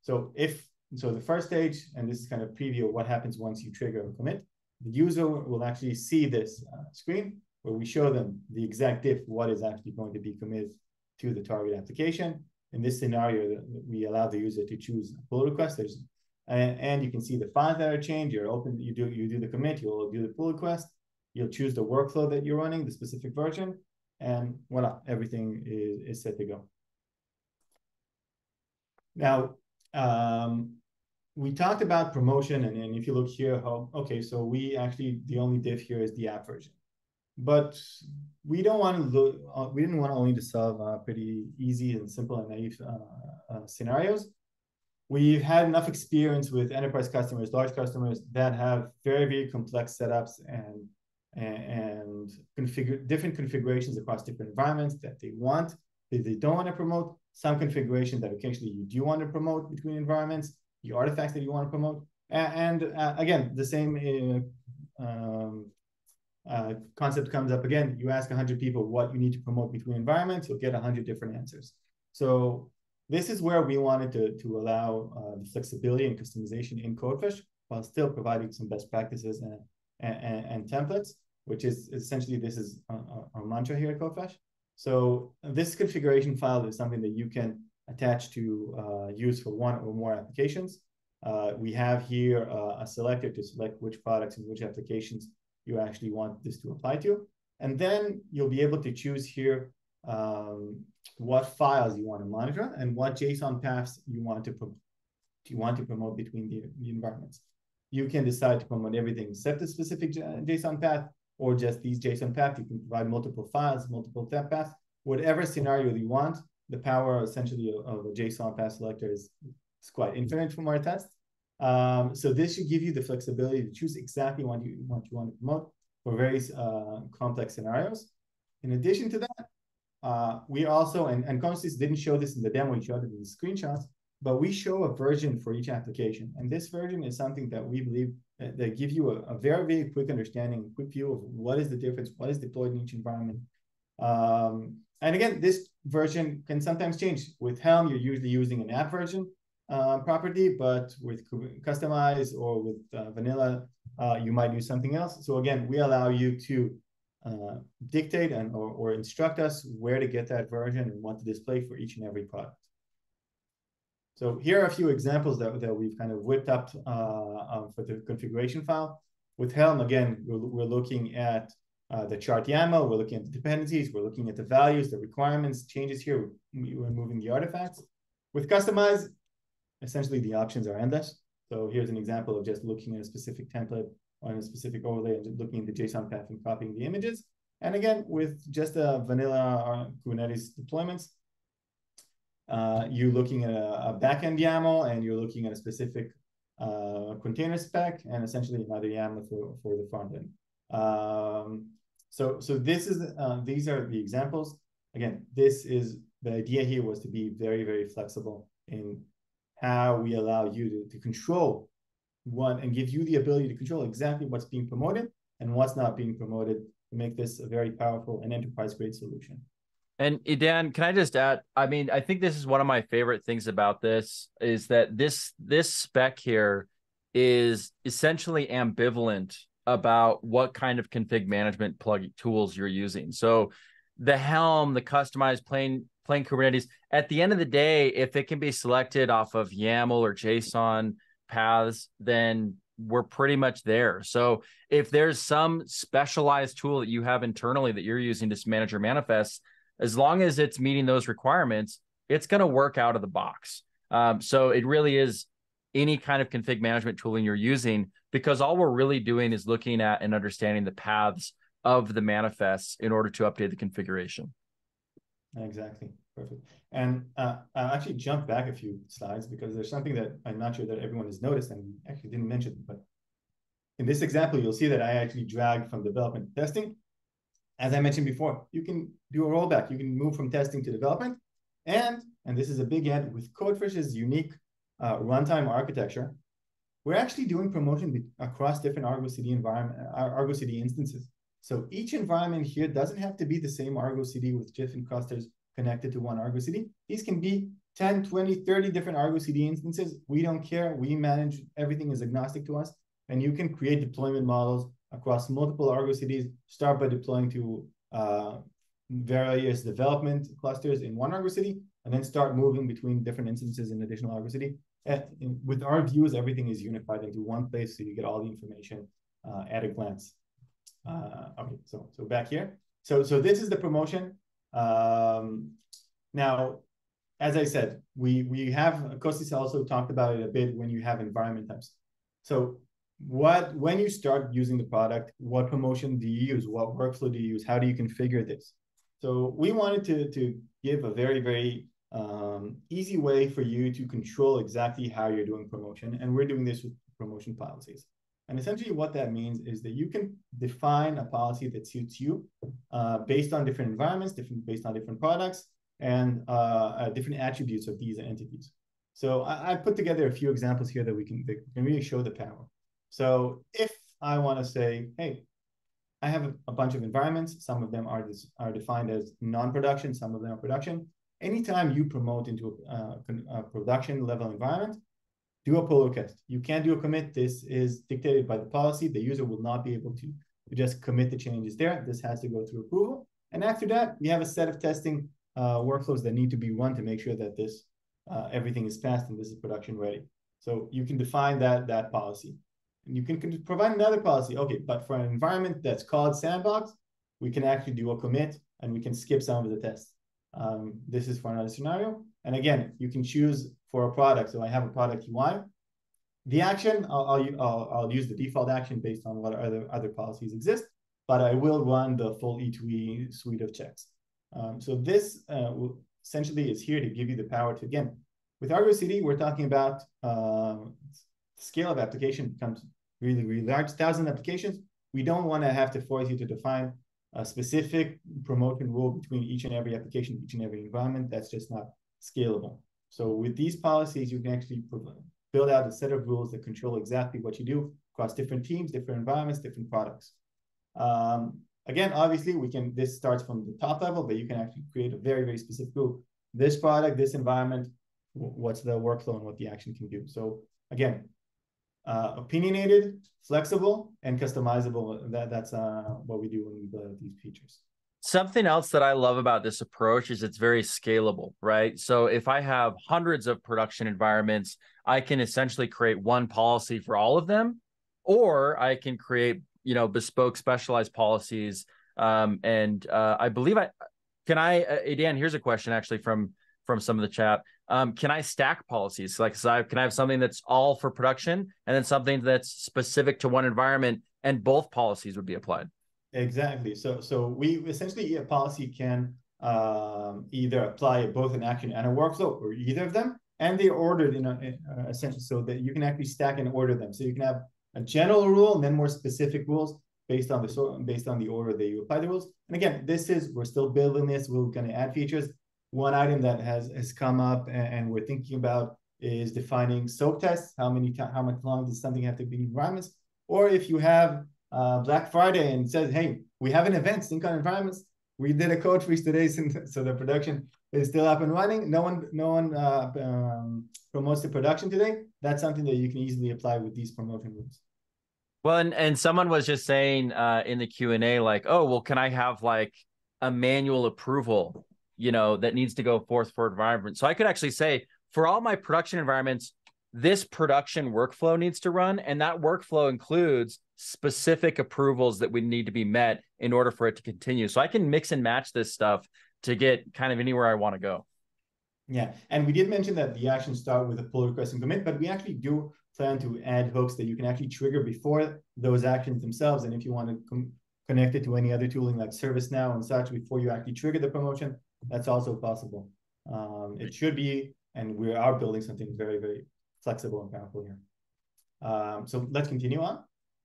Speaker 3: so if so, the first stage, and this is kind of preview what happens once you trigger a commit. The user will actually see this uh, screen where we show them the exact diff, what is actually going to be committed to the target application. In this scenario, we allow the user to choose pull request. There's, and, and you can see the files that are changed. You're open, you do you do the commit, you'll do the pull request, you'll choose the workflow that you're running, the specific version, and voila, everything is, is set to go. Now, um, we talked about promotion, and, and if you look here, how okay, so we actually the only diff here is the app version, but we don't want to look. Uh, we didn't want only to solve uh, pretty easy and simple and naive uh, uh, scenarios. We've had enough experience with enterprise customers, large customers that have very very complex setups and and, configure different configurations across different environments that they want that they don't want to promote. Some configuration that occasionally you do want to promote between environments the artifacts that you want to promote. And, uh, again, the same uh, um, uh, concept comes up again. You ask 100 people what you need to promote between environments, you'll get 100 different answers. So this is where we wanted to, to allow uh, the flexibility and customization in CodeFresh while still providing some best practices and, and, and templates, which is essentially this is our, our mantra here at CodeFresh. So this configuration file is something that you can attached to uh, use for one or more applications. Uh, we have here uh, a selector to select which products and which applications you actually want this to apply to. And then you'll be able to choose here um, what files you want to monitor and what JSON paths you want to you want to promote between the, the environments. You can decide to promote everything except a specific JSON path or just these JSON paths. You can provide multiple files, multiple tab paths, whatever scenario you want the power essentially of a JSON path selector is, is quite infinite from our test. Um, so this should give you the flexibility to choose exactly what you, what you want to promote for various uh, complex scenarios. In addition to that, uh, we also, and, and Kostis didn't show this in the demo, we showed it in the screenshots, but we show a version for each application. And this version is something that we believe that, that give you a, a, very, very quick understanding, quick view of what is the difference, what is deployed in each environment. Um, and again, this version can sometimes change. With Helm, you're usually using an app version uh, property, but with Kustomize or with uh, Vanilla, uh, you might use something else. So again, we allow you to uh, dictate and or, or instruct us where to get that version and what to display for each and every product. So here are a few examples that, that we've kind of whipped up uh, um, for the configuration file. With Helm, again, we're, we're looking at uh, the chart YAML, we're looking at the dependencies, we're looking at the values, the requirements, changes here, we're moving the artifacts. With Kustomize, essentially the options are endless. So here's an example of just looking at a specific template on a specific overlay and looking at the JSON path and copying the images. And again, with just a vanilla Kubernetes deployments, uh, you're looking at a, a backend YAML and you're looking at a specific uh, container spec and essentially another YAML for, for the front end. Um, so, so this is uh, these are the examples. Again, this is the idea here was to be very, very flexible in how we allow you to, to control one and give you the ability to control exactly what's being promoted and what's not being promoted to make this a very powerful and enterprise grade solution.
Speaker 1: And Dan, can I just add? I mean, I think this is one of my favorite things about this is that this this spec here is essentially ambivalent about what kind of config management plug tools you're using. So the Helm, the customized plain plain Kubernetes, at the end of the day, if it can be selected off of YAML or JSON paths, then we're pretty much there. So if there's some specialized tool that you have internally that you're using to manage your manifests, as long as it's meeting those requirements, it's going to work out of the box. Um, so it really is any kind of config management tooling you're using, because all we're really doing is looking at and understanding the paths of the manifests in order to update the configuration.
Speaker 3: Exactly. Perfect. And uh, I'll actually jump back a few slides because there's something that I'm not sure that everyone has noticed and actually didn't mention, but in this example, you'll see that I actually dragged from development testing as I mentioned before, you can do a rollback. You can move from testing to development. And, and this is a big end, with CodeFresh's unique uh, runtime architecture, we're actually doing promotion across different Argo CD environment, uh, Argo CD instances. So each environment here doesn't have to be the same Argo CD with different clusters connected to one Argo CD. These can be 10, 20, 30 different Argo CD instances. We don't care. We manage everything is agnostic to us. And you can create deployment models across multiple Argo CDs, start by deploying to uh, various development clusters in one Argo CD, and then start moving between different instances in additional Argo CD. With our views, everything is unified into one place, so you get all the information uh, at a glance. Uh, okay, so so back here. So so this is the promotion. Um, now, as I said, we we have Kostis also talked about it a bit when you have environment types. So what when you start using the product what promotion do you use what workflow do you use how do you configure this so we wanted to to give a very very um, easy way for you to control exactly how you're doing promotion and we're doing this with promotion policies. And essentially what that means is that you can define a policy that suits you uh, based on different environments different based on different products and uh, uh, different attributes of these entities. So I, I, put together a few examples here that we can, that can really show the power. So if I want to say, hey, I have a, a, bunch of environments, some of them are, are defined as non-production, some of them are production. Anytime you promote into a, a production level environment, do a pull request. You can't do a commit. This is dictated by the policy. The user will not be able to, to just commit the changes there. This has to go through approval. And after that, we have a set of testing uh, workflows that need to be run to make sure that this uh, everything is passed and this is production ready. So you can define that that policy. And you can, can provide another policy. Okay, but for an environment that's called sandbox, we can actually do a commit and we can skip some of the tests. Um, this is for another scenario. And again, you can choose for a product. So I have a product UI. The action, I'll, I'll, I'll, use the default action based on what other, other policies exist, but I will run the full E2E suite of checks. Um, so this uh, essentially is here to give you the power to, again, with Argo CD, we're talking about um, scale of application becomes really, really large, thousand applications. We don't want to have to force you to define a specific promotion rule between each and every application, each and every environment. That's just not scalable. So with these policies, you can actually build out a set of rules that control exactly what you do across different teams, different environments, different products. Um, again, obviously we can, this starts from the top level, but you can actually create a very, very specific rule. This product, this environment, what's the workflow and what the action can do. So again, uh, opinionated, flexible, and customizable. That, that's uh, what we do when we build these features.
Speaker 1: Something else that I love about this approach is it's very scalable, right? So if I have hundreds of production environments, I can essentially create one policy for all of them, or I can create, you know, bespoke specialized policies. Um, and uh, I believe I can I, uh, Dan, here's a question actually from from some of the chat. Um, can I stack policies? Like, so I, can I have something that's all for production and then something that's specific to one environment, and both policies would be applied?
Speaker 3: Exactly. So, so we essentially a policy can um, either apply both an action and a workflow, or either of them, and they're ordered in a, uh, essentially so that you can actually stack and order them. So you can have a general rule and then more specific rules based on the based on the order that you apply the rules. And again, this is we're still building this. We're going to add features one item that has has come up and, and we're thinking about is defining soak tests. How many how much long does something have to be in environments? Or if you have uh, Black Friday and says, hey, we have an event, sync on environments. We did a code freeze today, so the production is still up and running. No one, no one uh, um, promotes the production today. That's something that you can easily apply with these promotion rules.
Speaker 1: Well, and, and someone was just saying uh, in the Q and A, like, oh, well, can I have like a manual approval you know, that needs to go forth for environment. So I could actually say for all my production environments, this production workflow needs to run. And that workflow includes specific approvals that would need to be met in order for it to continue. So I can mix and match this stuff to get kind of anywhere I want to go.
Speaker 3: Yeah. And we did mention that the actions start with a pull request and commit, but we actually do plan to add hooks that you can actually trigger before those actions themselves. And if you want to com- connect it to any other tooling like ServiceNow and such before you actually trigger the promotion, that's also possible. Um, it should be, and we are building something very, very flexible and powerful here. Um, so let's continue on.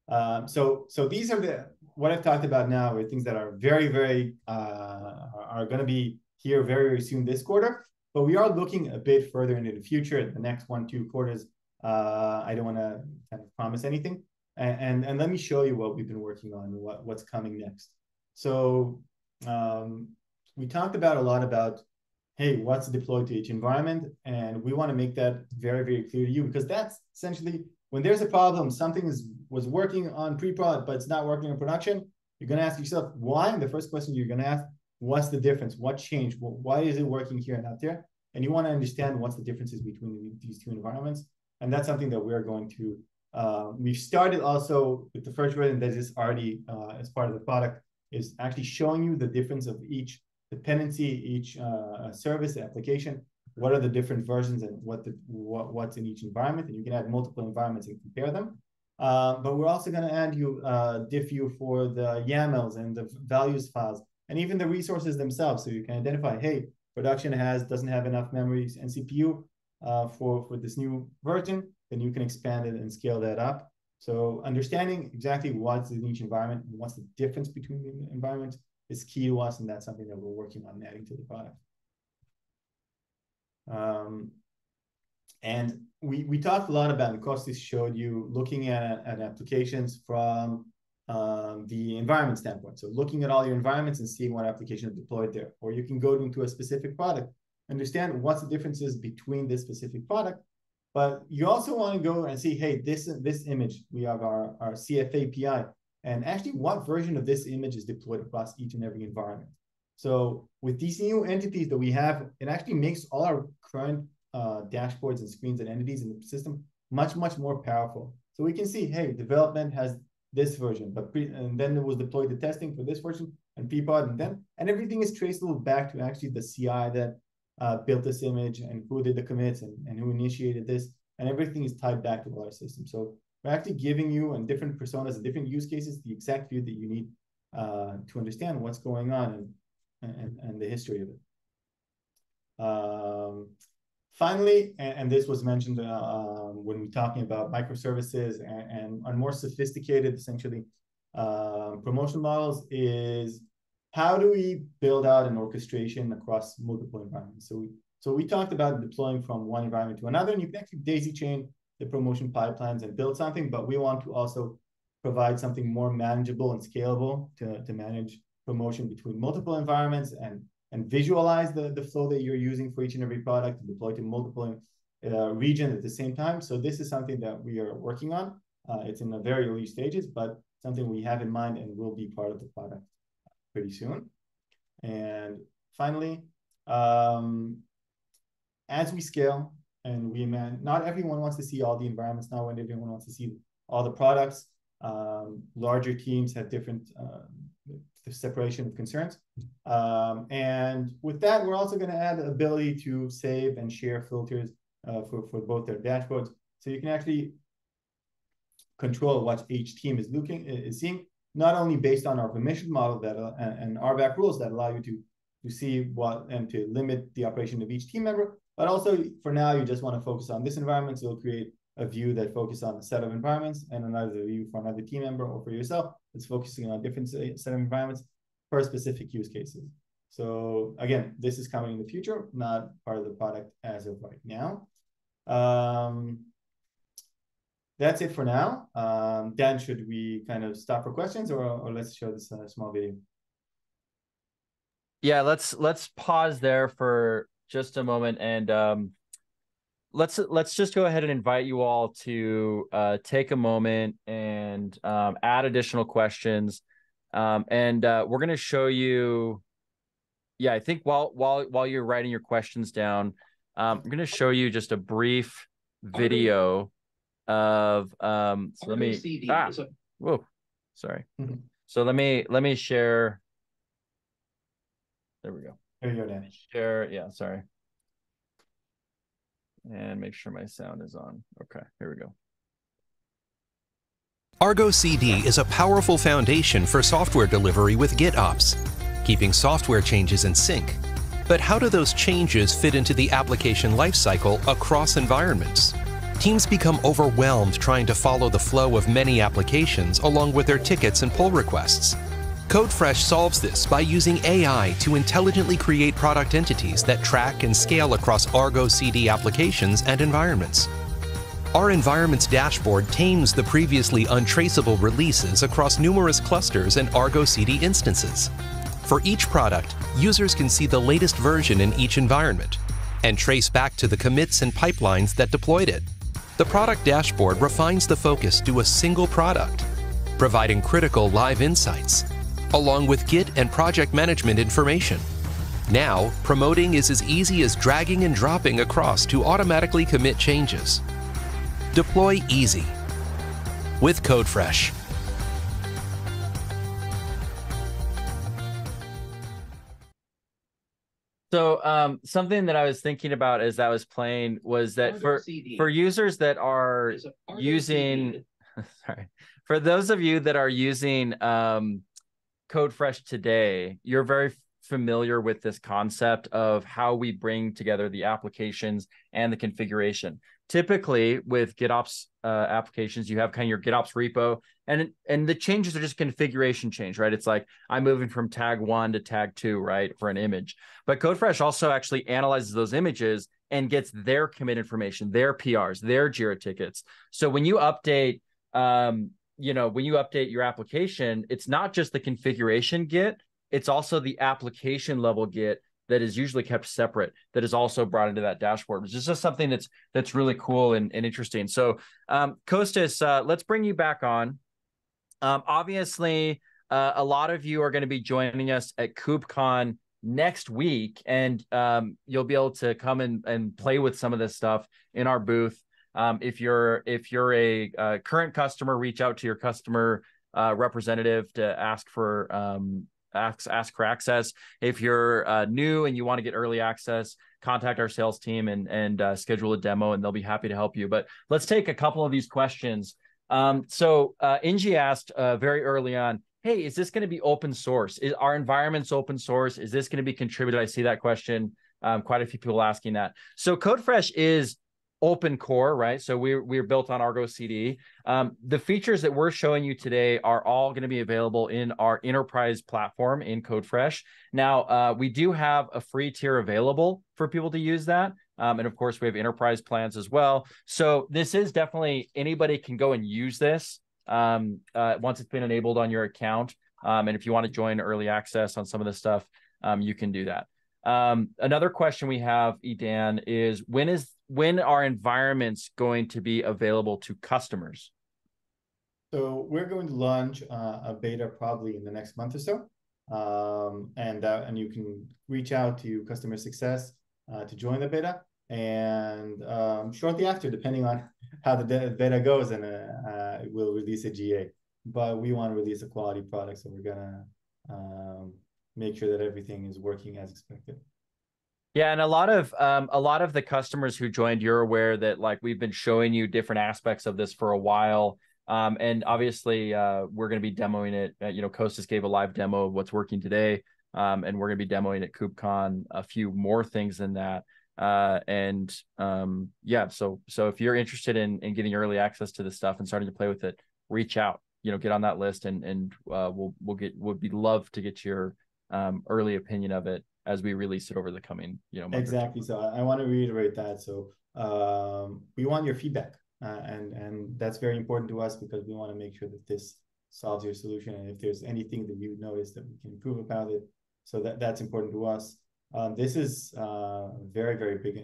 Speaker 3: Um, so, so these are the what I've talked about now are things that are very, very uh, are going to be here very, very soon this quarter. But we are looking a bit further into the future, the next one, two quarters. Uh, I don't want to kind of promise anything, and, and, and let me show you what we've been working on, what what's coming next. So um, we talked about a lot about, hey, what's deployed to each environment? And we want to make that very, very clear to you because that's essentially when there's a problem, something is was working on pre-prod, but it's not working in production, you're going to ask yourself why. And the first question you're going to ask, what's the difference? What changed? Why is it working here and not there? And you want to understand what's the differences between these two environments. And that's something that we're going to. Uh, we've started also with the first version that is already uh, as part of the product is actually showing you the difference of each dependency, each uh, service application, what are the different versions and what the what, what's in each environment, and you can add multiple environments and compare them. Uh, but we're also going to add you uh, diff you for the YAMLs and the values files, and even the resources themselves, so you can identify, hey, production has doesn't have enough memory and CPU uh, for for this new version, then you can expand it and scale that up. So understanding exactly what's in each environment and what's the difference between the environments is key to us, and that's something that we're working on adding to the product. Um, and we, we talked a lot about, and Kostis showed you, looking at, at applications from um, the environment standpoint. So looking at all your environments and seeing what application is deployed there. Or you can go into a specific product, understand what's the differences between this specific product. But you also want to go and see, hey, this this image, we have our, our CF API and actually what version of this image is deployed across each and every environment. So with these new entities that we have, it actually makes all our current uh, dashboards and screens and entities in the system much, much more powerful. So we can see, hey, development has this version, but and then it was deployed to testing for this version and pre-prod and then, and everything is traceable back to actually the CI that uh, built this image and who did the commits and, and who initiated this, and everything is tied back to our system. So we're actually giving you and different personas and different use cases the exact view that you need uh, to understand what's going on and, and, and the history of it. Um, finally, and, and, this was mentioned uh, um, when we're talking about microservices and, and, more sophisticated, essentially, uh, promotion models is how do we build out an orchestration across multiple environments? So we, so we talked about deploying from one environment to another, and you can actually daisy chain the promotion pipelines and build something, but we want to also provide something more manageable and scalable to, to manage promotion between multiple environments and and visualize the, the flow that you're using for each and every product and deploy to multiple uh, regions at the same time. So this is something that we are working on. Uh, it's in the very early stages, but something we have in mind and will be part of the product pretty soon. And finally, um, as we scale and we man, not everyone wants to see all the environments. Not when everyone wants to see all the products. Um, larger teams have different uh, separation of concerns. Um, and with that, we're also going to add the ability to save and share filters uh, for, for both their dashboards. So you can actually control what each team is looking is seeing, not only based on our permission model that uh, and, and RBAC rules that allow you to to see what and to limit the operation of each team member, but also for now you just want to focus on this environment. So you'll create a view that focuses on a set of environments and another view for another team member or for yourself that's focusing on a different set of environments for specific use cases. So again, this is coming in the future, not part of the product as of right now. Um, that's it for now. Um, Dan, should we kind of stop for questions or, or let's show this uh, small video?
Speaker 1: Yeah, let's let's pause there for just a moment and um, let's let's just go ahead and invite you all to uh, take a moment and um, add additional questions. Um, and uh, we're going to show you yeah i think while while while you're writing your questions down um, i'm going to show you just a brief video of um so let me ah, whoa sorry. Mm-hmm. so let me let me share there we go
Speaker 3: there you go Dan.
Speaker 1: share yeah sorry and make sure my sound is on. Okay, here we go.
Speaker 4: Argo CD is a powerful foundation for software delivery with GitOps, keeping software changes in sync. But how do those changes fit into the application lifecycle across environments? Teams become overwhelmed trying to follow the flow of many applications along with their tickets and pull requests. CodeFresh solves this by using AI to intelligently create product entities that track and scale across Argo CD applications and environments. Our environments dashboard tames the previously untraceable releases across numerous clusters and Argo CD instances. For each product, users can see the latest version in each environment and trace back to the commits and pipelines that deployed it. The product dashboard refines the focus to a single product, providing critical live insights along with Git and project management information. Now, promoting is as easy as dragging and dropping across to automatically commit changes. Deploy easy with CodeFresh.
Speaker 1: So um, something that I was thinking about as I was playing was that for for users that are using sorry for those of you that are using um, CodeFresh today, you're very familiar with this concept of how we bring together the applications and the configuration. Typically, with GitOps uh, applications, you have kind of your GitOps repo, and and the changes are just configuration change, right? It's like I'm moving from tag one to tag two, right, for an image. But CodeFresh also actually analyzes those images and gets their commit information, their PRs, their Jira tickets. So when you update um, you know, when you update your application, it's not just the configuration Git, it's also the application level Git that is usually kept separate that is also brought into that dashboard which is just something that's that's really cool and, and interesting. So um Kostis uh, let's bring you back on. Um obviously uh, a lot of you are going to be joining us at KubeCon next week and um you'll be able to come and, and play with some of this stuff in our booth um, if you're if you're a, uh, current customer, reach out to your customer uh, representative to ask for um, ask ask for access. If you're uh, new and you want to get early access, contact our sales team and and uh, schedule a demo, and they'll be happy to help you. But let's take a couple of these questions. Um, so uh, Ingie asked uh, very early on, "Hey, is this going to be open source? Is our environment's open source? Is this going to be contributed?" I see that question. Um, quite a few people asking that. So CodeFresh is open core, right? So we're we're built on Argo CD. Um, the features that we're showing you today are all going to be available in our enterprise platform in CodeFresh. Now uh, we do have a free tier available for people to use that. Um, and of course, we have enterprise plans as well. So this is definitely anybody can go and use this. um, uh, once it's been enabled on your account. Um, and if you want to join early access on some of this stuff, um, you can do that. Um, another question we have, Edan, is when is when are environments going to be available to customers?
Speaker 3: So we're going to launch uh, a beta probably in the next month or so, um, and and you can reach out to customer success uh, to join the beta, and um, shortly after, depending on how the beta goes, and uh, we'll release a GA. But we want to release a quality product, so we're gonna um, make sure that everything is working as expected.
Speaker 1: Yeah, and a lot of um, a lot of the customers who joined, you're aware that like we've been showing you different aspects of this for a while. Um, and obviously, uh, we're going to be demoing it. Uh, you know, Kostis gave a live demo of what's working today, um, and we're going to be demoing at KubeCon a few more things than that. Uh, and um, yeah, so so if you're interested in in getting early access to this stuff and starting to play with it, reach out. You know, get on that list, and and uh, we'll we'll get would be love to get your um, early opinion of it as we release it over the coming you know
Speaker 3: exactly. So I, I, want to reiterate that. So um, we want your feedback uh, and and that's very important to us because we want to make sure that this solves your solution. And if there's anything that you notice that we can improve about it so that that's important to us. Um, this is a uh, very very big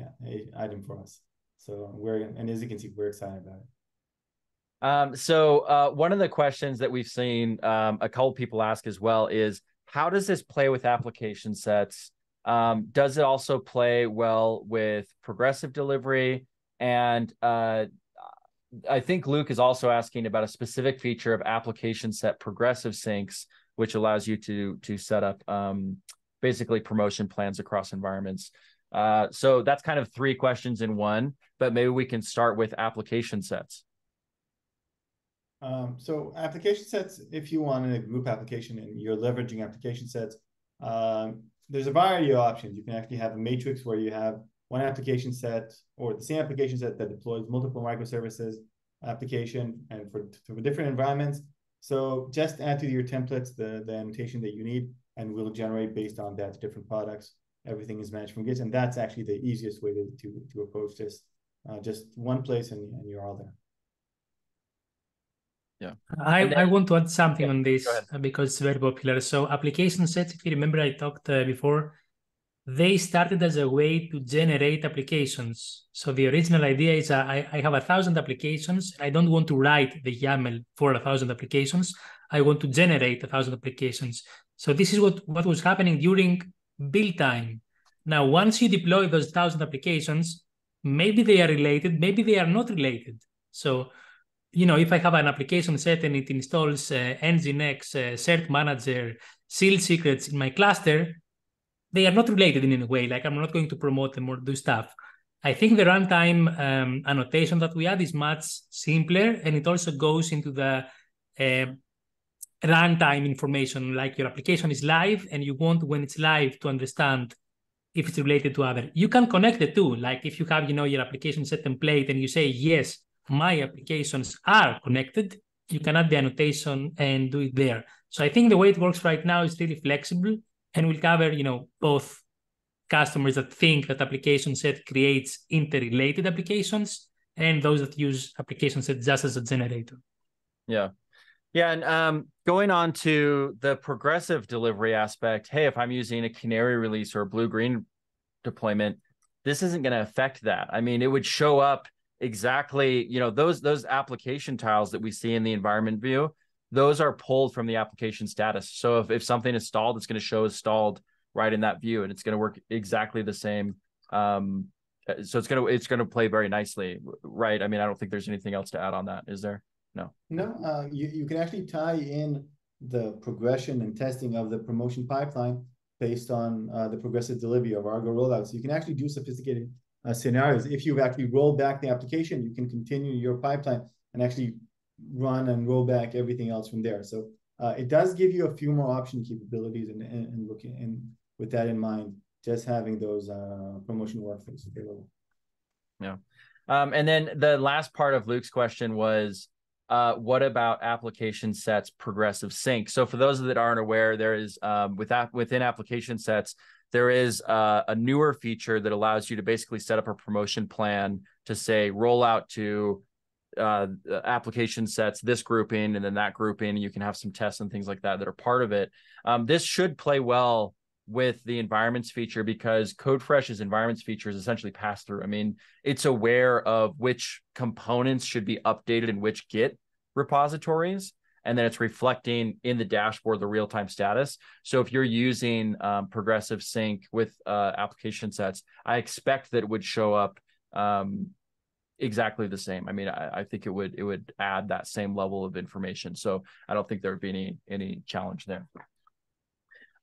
Speaker 3: item for us. So we're and as you can see we're excited about it.
Speaker 1: Um, so uh, one of the questions that we've seen um, a couple people ask as well is how does this play with application sets? Um, does it also play well with progressive delivery? And uh, I think Luke is also asking about a specific feature of application set progressive syncs, which allows you to to set up um, basically promotion plans across environments. Uh, so that's kind of three questions in one, but maybe we can start with application sets.
Speaker 3: Um, so application sets, if you want a group application and you're leveraging application sets, um, there's a variety of options. You can actually have a matrix where you have one application set or the same application set that deploys multiple microservices application and for, for different environments. So just add to your templates the, the annotation that you need, and we'll generate based on that different products. Everything is managed from Git, and that's actually the easiest way to, to, to approach this. Uh, just one place and, and you're all there.
Speaker 1: Yeah.
Speaker 2: I, then, I want to add something yeah, on this uh, because it's very popular. So application sets, if you remember, I talked uh, before, they started as a way to generate applications. So the original idea is uh, I, I have a thousand applications. I don't want to write the YAML for a thousand applications. I want to generate a thousand applications. So this is what, what was happening during build time. Now, once you deploy those thousand applications, maybe they are related, maybe they are not related. So you know, if I have an application set and it installs uh, Nginx, uh, Cert Manager, Sealed Secrets in my cluster, they are not related in any way. Like I'm not going to promote them or do stuff. I think the runtime um, annotation that we add is much simpler, and it also goes into the uh, runtime information. Like your application is live, and you want when it's live to understand if it's related to other. You can connect the two. Like if you have, you know, your application set template, and you say yes, my applications are connected, you can add the annotation and do it there. So I think the way it works right now is really flexible and will cover, you know, both customers that think that application set creates interrelated applications and those that use application set just as a generator.
Speaker 1: Yeah. Yeah, and um, going on to the progressive delivery aspect, hey, if I'm using a Canary release or a blue green deployment, this isn't going to affect that. I mean, it would show up exactly you know those those application tiles that we see in the environment view those are pulled from the application status. So if, if something is stalled it's going to show stalled right in that view and it's going to work exactly the same um so it's going to it's going to play very nicely right? I mean i don't think there's anything else to add on that is there? No.
Speaker 3: No uh, you, you can actually tie in the progression and testing of the promotion pipeline based on uh, the progressive delivery of argo rollouts. You can actually do sophisticated uh, scenarios. If you've actually rolled back the application, you can continue your pipeline and actually run and roll back everything else from there. So uh, it does give you a few more option capabilities and, and, and looking and with that in mind, just having those uh, promotion workflows available.
Speaker 1: Yeah. Um, and then the last part of Luke's question was, uh, what about application sets progressive sync? So for those that aren't aware, there is um, with within application sets, there is uh, a newer feature that allows you to basically set up a promotion plan to say roll out to uh, application sets, this grouping, and then that grouping. You can have some tests and things like that that are part of it. Um, this should play well with the environments feature because CodeFresh's environments feature is essentially pass through. I mean, it's aware of which components should be updated in which Git repositories, and then it's reflecting in the dashboard the real time status. So if you're using um, progressive sync with uh, application sets, I expect that it would show up um, exactly the same. I mean, I, I, think it would it would add that same level of information. So I don't think there would be any any challenge there.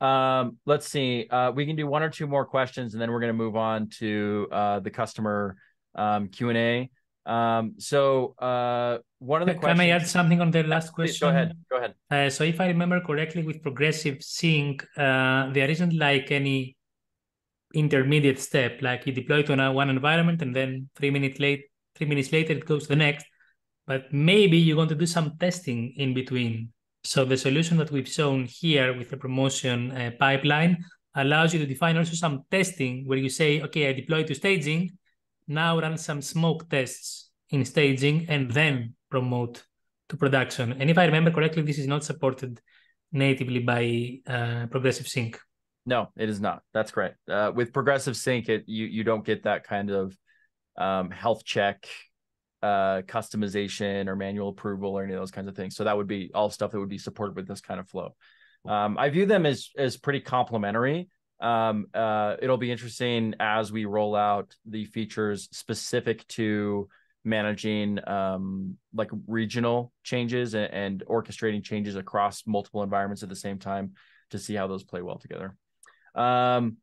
Speaker 1: Um, let's see. Uh, we can do one or two more questions, and then we're going to move on to uh, the customer um, Q and A. Um, so uh, one of the
Speaker 2: can
Speaker 1: questions.
Speaker 2: Can I add something on the last question?
Speaker 1: Go ahead. Go ahead.
Speaker 2: Uh, so if I remember correctly, with progressive sync, uh, there isn't like any intermediate step. Like you deploy to one environment, and then three minutes late, three minutes later, it goes to the next. But maybe you're going to do some testing in between. So the solution that we've shown here with the promotion uh, pipeline allows you to define also some testing where you say, okay, I deploy to staging, now run some smoke tests in staging and then promote to production. And if I remember correctly, this is not supported natively by uh, Progressive Sync.
Speaker 1: No, it is not. That's correct. Uh, with Progressive Sync, it you you don't get that kind of um, health check uh, customization or manual approval or any of those kinds of things. So that would be all stuff that would be supported with this kind of flow. Um, I view them as as pretty complementary. Um, uh, it'll be interesting as we roll out the features specific to managing um, like regional changes and, and orchestrating changes across multiple environments at the same time to see how those play well together. Um,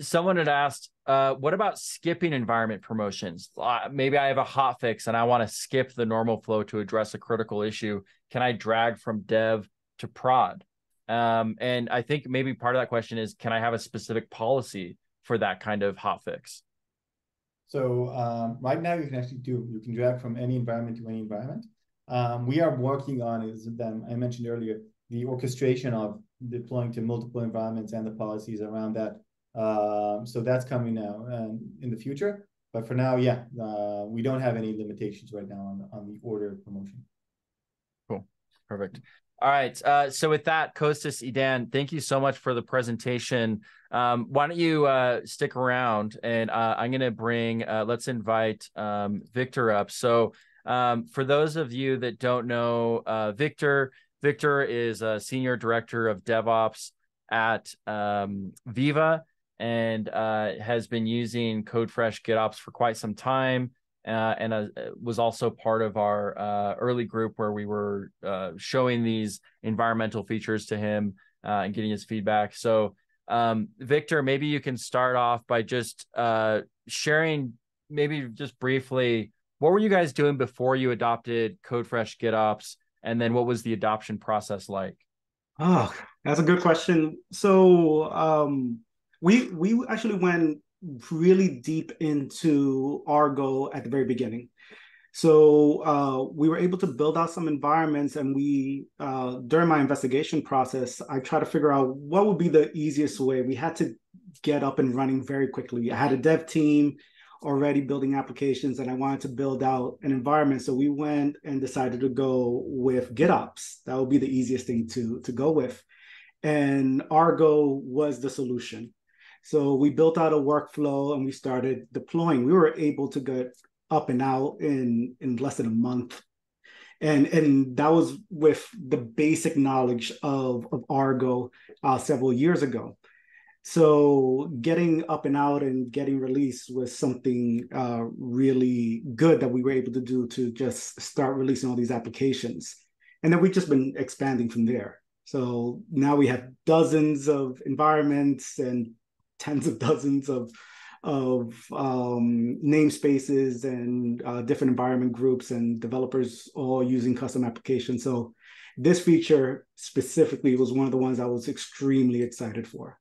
Speaker 1: someone had asked, uh, what about skipping environment promotions? Uh, maybe I have a hot fix and I want to skip the normal flow to address a critical issue. Can I drag from dev to prod? Um, and I think maybe part of that question is, can I have a specific policy for that kind of hot fix?
Speaker 3: So um, right now you can actually do, you can drag from any environment to any environment. Um, we are working on, is them I mentioned earlier, the orchestration of deploying to multiple environments and the policies around that um, so that's coming now and in the future. But for now, yeah, uh, we don't have any limitations right now on, on the order of promotion.
Speaker 1: Cool. Perfect. All right. Uh, so with that, Kostis, Edan, thank you so much for the presentation. Um, why don't you uh, stick around and uh, I'm going to bring, uh, let's invite um, Victor up. So um, for those of you that don't know uh, Victor, Victor is a senior director of DevOps at um, Veeva and uh, has been using CodeFresh GitOps for quite some time. Uh, and uh, was also part of our uh, early group where we were uh, showing these environmental features to him uh, and getting his feedback. So, um, Victor, maybe you can start off by just sharing, maybe just briefly, what were you guys doing before you adopted CodeFresh GitOps, and then what was the adoption process like?
Speaker 5: Oh, that's a good question. So, um, we we actually went really deep into Argo at the very beginning. So uh, we were able to build out some environments, and we uh, during my investigation process, I tried to figure out what would be the easiest way. We had to get up and running very quickly. I had a dev team already building applications, and I wanted to build out an environment. So we went and decided to go with GitOps. That would be the easiest thing to to go with, and Argo was the solution. So we built out a workflow and we started deploying. We were able to get up and out in in less than a month. And and that was with the basic knowledge of, of Argo uh, several years ago. So getting up and out and getting released was something uh, really good that we were able to do to just start releasing all these applications. And then we've just been expanding from there. So now we have dozens of environments and tens of dozens of of um, namespaces and uh, different environment groups and developers all using custom applications. So this feature specifically was one of the ones I was extremely excited for.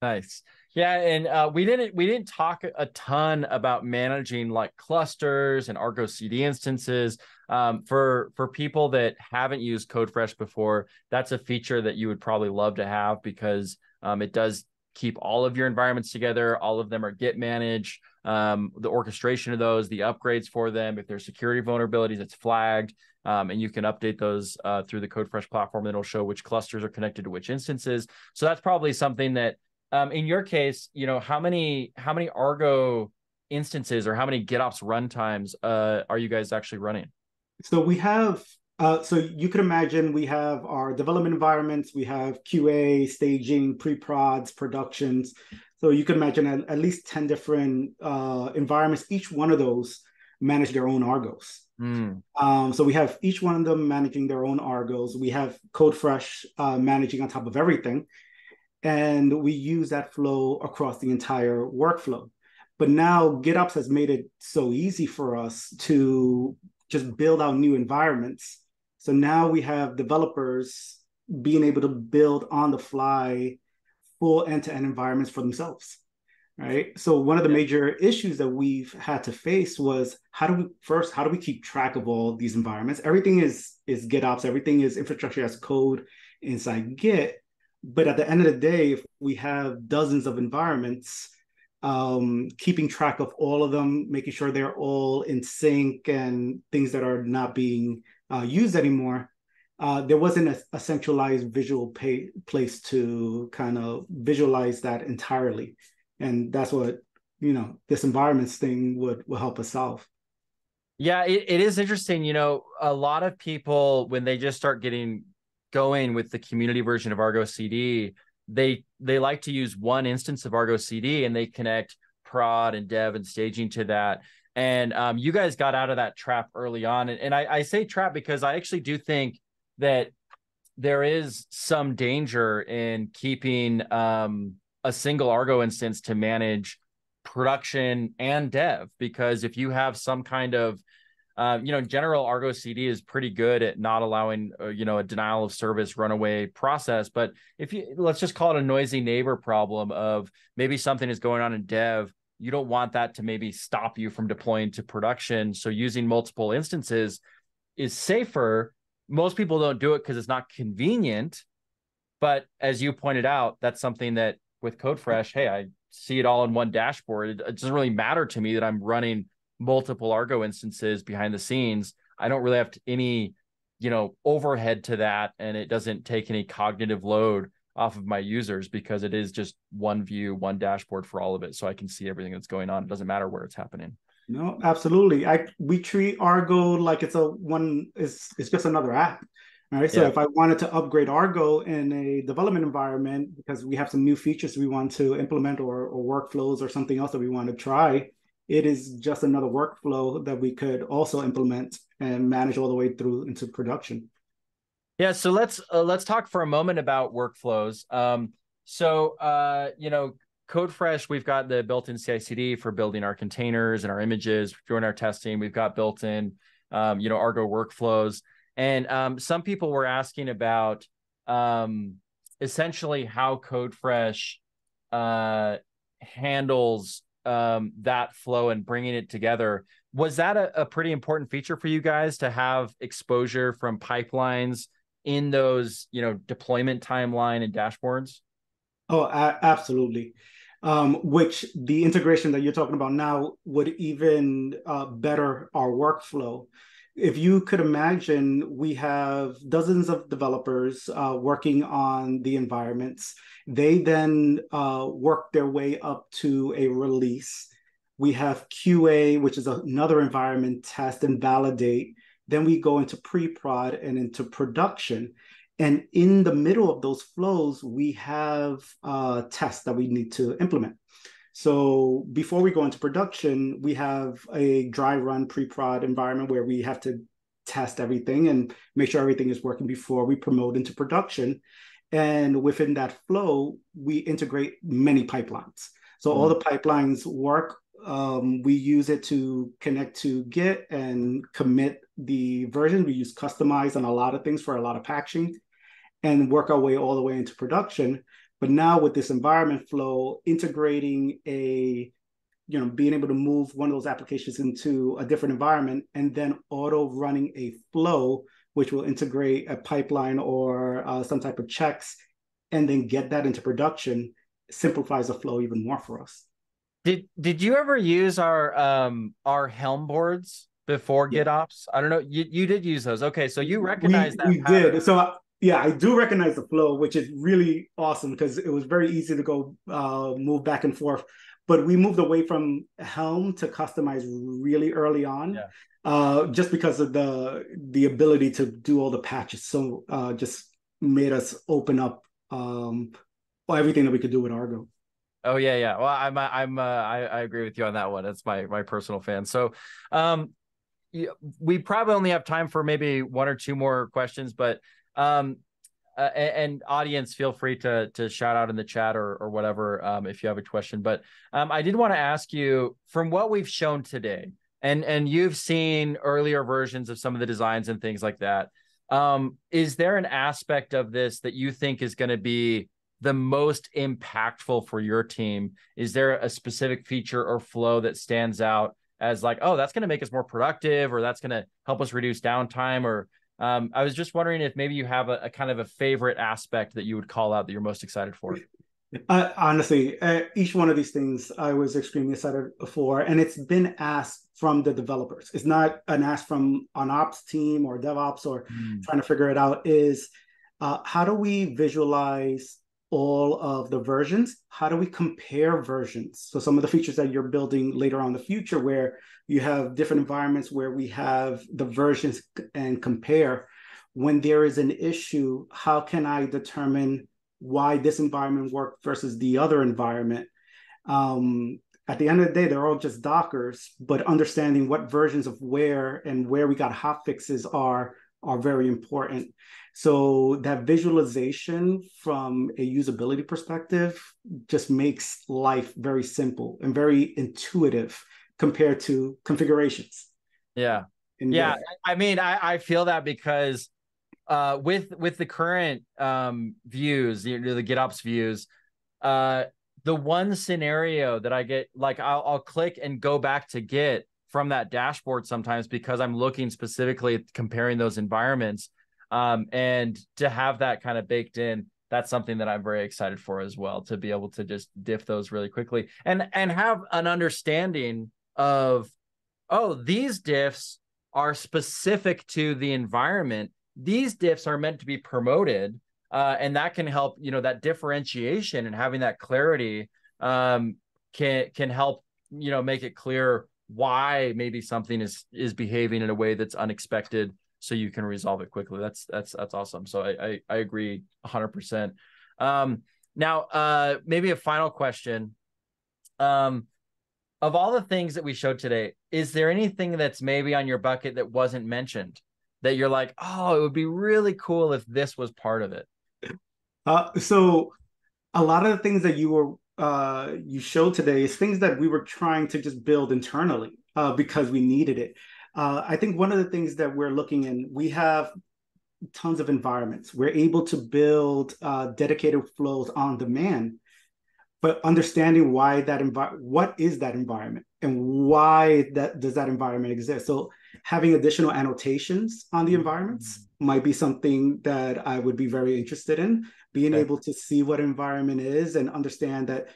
Speaker 1: Nice. Yeah, and uh, we didn't we didn't talk a ton about managing like clusters and Argo CD instances. Um, for for people that haven't used CodeFresh before, that's a feature that you would probably love to have because um, it does keep all of your environments together. All of them are Git managed. um, the orchestration of those, the upgrades for them. If there's security vulnerabilities, it's flagged. Um, and you can update those uh, through the CodeFresh platform. It'll show which clusters are connected to which instances. So that's probably something that, um, in your case, you know, how many how many Argo instances or how many GitOps runtimes uh, are you guys actually running?
Speaker 5: So we have. Uh, so you could imagine we have our development environments, we have QA, staging, pre-prods, productions. So you can imagine at, at least 10 different uh, environments. Each one of those manage their own Argos. Mm. Um, so we have each one of them managing their own Argos. We have CodeFresh uh, managing on top of everything. And we use that flow across the entire workflow. But now GitOps has made it so easy for us to just build out new environments. So now we have developers being able to build on the fly full end-to-end environments for themselves right? So one of the major issues that we've had to face was how do we first how do we keep track of all these environments? Everything is is gitops. Everything is infrastructure as code inside git. But at the end of the day if we have dozens of environments um, keeping track of all of them making sure they're all in sync and things that are not being uh, used anymore uh, there wasn't a, a centralized visual pay, place to kind of visualize that entirely. And that's what you know this environments thing would will help us solve.
Speaker 1: Yeah it, it is interesting you know a lot of people when they just start getting going with the community version of argo cd they they like to use one instance of argo cd and they connect prod and dev and staging to that and um, you guys got out of that trap early on and, and I, I say trap because i actually do think that there is some danger in keeping um, a single Argo instance to manage production and dev because if you have some kind of uh, you know, in general Argo CD is pretty good at not allowing, uh, you know, a denial of service runaway process. But if you let's just call it a noisy neighbor problem of maybe something is going on in dev, you don't want that to maybe stop you from deploying to production. So using multiple instances is safer. Most people don't do it because it's not convenient. But as you pointed out, that's something that with CodeFresh, hey, I see it all in one dashboard. It, doesn't really matter to me that I'm running multiple Argo instances behind the scenes. I don't really have to, any, you know, overhead to that, and it doesn't take any cognitive load off of my users because it is just one view, one dashboard for all of it, so I can see everything that's going on. It doesn't matter where it's happening.
Speaker 5: No, absolutely. I we treat Argo like it's a one. It's it's just another app. All right. So yeah. if I wanted to upgrade Argo in a development environment because we have some new features we want to implement or, or workflows or something else that we want to try, it is just another workflow that we could also implement and manage all the way through into production.
Speaker 1: Yeah. So let's uh, let's talk for a moment about workflows. Um, so uh, you know, CodeFresh, we've got the built-in CI/CD for building our containers and our images during our testing. We've got built-in, um, you know, Argo workflows. And um, some people were asking about um, essentially how CodeFresh uh, handles um, that flow and bringing it together. Was that a, a, pretty important feature for you guys to have exposure from pipelines in those, you know, deployment timeline and dashboards?
Speaker 5: Oh, a- absolutely. Um, which the integration that you're talking about now would even uh, better our workflow if you could imagine, we have dozens of developers uh, working on the environments. They then uh, work their way up to a release. We have QA, which is another environment test and validate. Then we go into pre prod and into production. And in the middle of those flows, we have uh, tests that we need to implement. So before we go into production, we have a dry run pre-prod environment where we have to test everything and make sure everything is working before we promote into production. And within that flow, we integrate many pipelines. So mm-hmm. all the pipelines work. Um, we use it to connect to Git and commit the version. We use Kustomize on a lot of things for a lot of patching and work our way all the way into production. But now with this environment flow, integrating a, you know, being able to move one of those applications into a different environment and then auto running a flow, which will integrate a pipeline or uh, some type of checks and then get that into production simplifies the flow even more for us.
Speaker 1: Did did you ever use our um our Helm boards before
Speaker 5: Yeah.
Speaker 1: GitOps? I don't know. You you did use those. Okay, so you recognize that.
Speaker 5: we
Speaker 1: pattern.
Speaker 5: did so I- yeah i do recognize the flow which is really awesome because it was very easy to go uh, move back and forth but we moved away from helm to Kustomize really early on
Speaker 1: Yeah.
Speaker 5: uh, just because of the the ability to do all the patches so uh, just made us open up um, everything that we could do with argo
Speaker 1: Oh yeah, yeah. Well, I'm I'm uh, I I agree with you on that one. That's my my personal fan. So, um, we probably only have time for maybe one or two more questions, but um, uh, and, audience, feel free to to shout out in the chat or or whatever um, if you have a question. But um, I did want to ask you from what we've shown today, and and you've seen earlier versions of some of the designs and things like that. Um, is there an aspect of this that you think is going to be the most impactful for your team? Is there a specific feature or flow that stands out as like, oh, that's going to make us more productive, or that's going to help us reduce downtime? Or um, I was just wondering if maybe you have a, a kind of a favorite aspect that you would call out that you're most excited for.
Speaker 5: Uh, honestly, uh, each one of these things I was extremely excited for, and it's been asked from the developers. It's not an ask from an ops team or DevOps or trying to figure it out. Is uh, how do we visualize all of the versions? How do we compare versions? So some of the features that you're building later on in the future, where you have different environments where we have the versions and compare. When there is an issue, how can I determine why this environment worked versus the other environment. Um, at the end of the day, they're all just Dockers, but understanding what versions of where and where we got hot fixes are are very important. So that visualization from a usability perspective just makes life very simple and very intuitive compared to configurations.
Speaker 1: Yeah.
Speaker 5: And
Speaker 1: Yeah. I mean, I, I feel that because uh with with the current um views, you know, the GitOps views, uh the one scenario that I get like I'll I'll click and go back to Git from that dashboard sometimes because I'm looking specifically at comparing those environments. Um, and to have that kind of baked in, that's something that I'm very excited for as well to be able to just diff those really quickly and and have an understanding of oh these diffs are specific to the environment. These diffs are meant to be promoted uh, and that can help you know that differentiation and having that clarity um, can can help you know make it clear why maybe something is is behaving in a way that's unexpected so you can resolve it quickly. That's that's that's awesome. So i i, I agree 100% um now uh maybe a final question. Um of all the things that we showed today is there anything that's maybe on your bucket that wasn't mentioned that you're like oh it would be really cool if this was part of it
Speaker 5: Uh, so a lot of the things that you were uh, you showed today is things that we were trying to just build internally uh, because we needed it. Uh, I think one of the things that we're looking in, we have tons of environments. We're able to build uh, dedicated flows on demand, but understanding why that environment, what is that environment, and why that does that environment exist. So having additional annotations on the environments might be something that I would be very interested in being
Speaker 1: Okay.
Speaker 5: able to see what environment is and understand that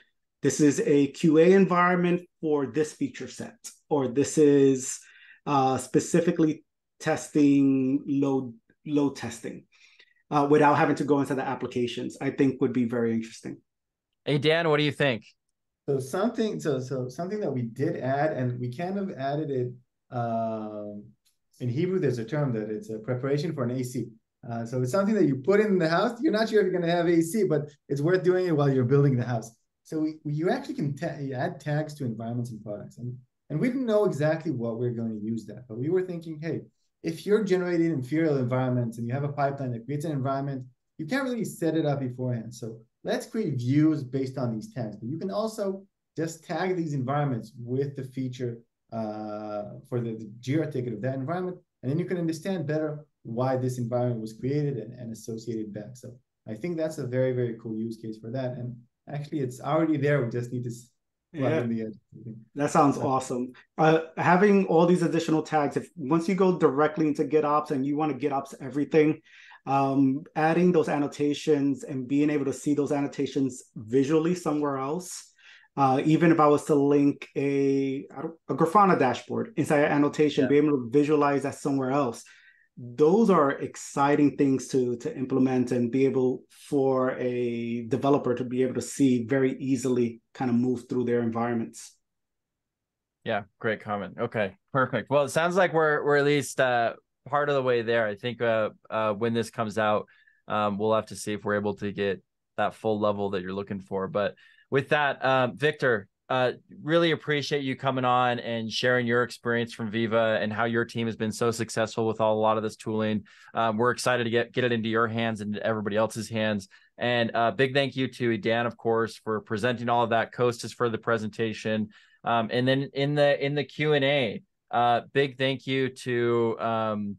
Speaker 5: this is a QA environment for this feature set, or this is uh, specifically testing load load testing uh, without having to go into the applications. I think would be very interesting.
Speaker 1: hey dan what do you think
Speaker 3: So something, so so something that we did add, and we kind of added it. Um, in Hebrew, there's a term that it's a preparation for an AC. Uh, so it's something that you put in the house. You're not sure if you're going to have AC, but it's worth doing it while you're building the house. So we, we you actually can ta- you add tags to environments and products, and and we didn't know exactly what we're going to use that, but we were thinking, hey, if you're generating ephemeral environments and you have a pipeline that creates an environment, you can't really set it up beforehand. So let's create views based on these tags. But you can also just tag these environments with the feature uh, for the, the Jira ticket of that environment, and then you can understand better why this environment was created and, and associated back. So I think that's a very very cool use case for that. And actually, it's already there. We just need to
Speaker 5: Yeah.
Speaker 3: in the edge.
Speaker 5: That sounds awesome. Uh, having all these additional tags, if once you go directly into GitOps and you want to GitOps everything, um, adding those annotations and being able to see those annotations visually somewhere else Uh, even if I was to link a a Grafana dashboard inside an annotation, yeah. be able to visualize that somewhere else. Those are exciting things to to implement and be able for a developer to be able to see very easily, kind of move through their environments.
Speaker 1: Yeah, great comment. Okay, perfect. Well, it sounds like we're we're at least uh, part of the way there. I think uh, uh, when this comes out, um, we'll have to see if we're able to get that full level that you're looking for. But with that, um, Victor, uh, really appreciate you coming on and sharing your experience from Veeva and how your team has been so successful with all, a lot of this tooling. Um, we're excited to get get it into your hands and everybody else's hands. And uh, big thank you to Edan, of course, for presenting all of that. Kostis for the presentation, um, and then in the in the Q and A, uh, big thank you to um,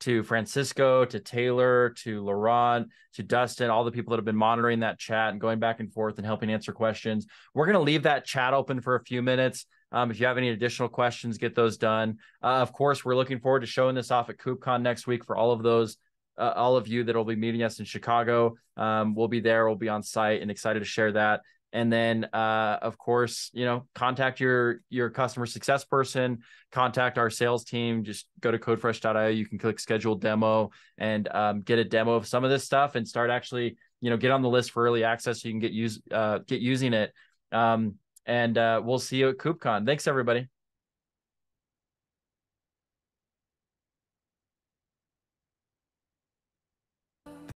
Speaker 1: to Francisco, to Taylor, to Laurent, to Dustin, all the people that have been monitoring that chat and going back and forth and helping answer questions. We're going to leave that chat open for a few minutes. Um, if you have any additional questions, get those done. Uh, of course, we're looking forward to showing this off at KubeCon next week for all of those, uh, all of you that will be meeting us in Chicago. Um, we'll be there. We'll be on site and excited to share that and then uh, of course you know contact your your customer success person contact our sales team just go to codefresh.io you can click schedule demo and um, get a demo of some of this stuff and start actually you know get on the list for early access so you can get use uh, get using it um, and uh, we'll see you at KubeCon. Thanks, everybody.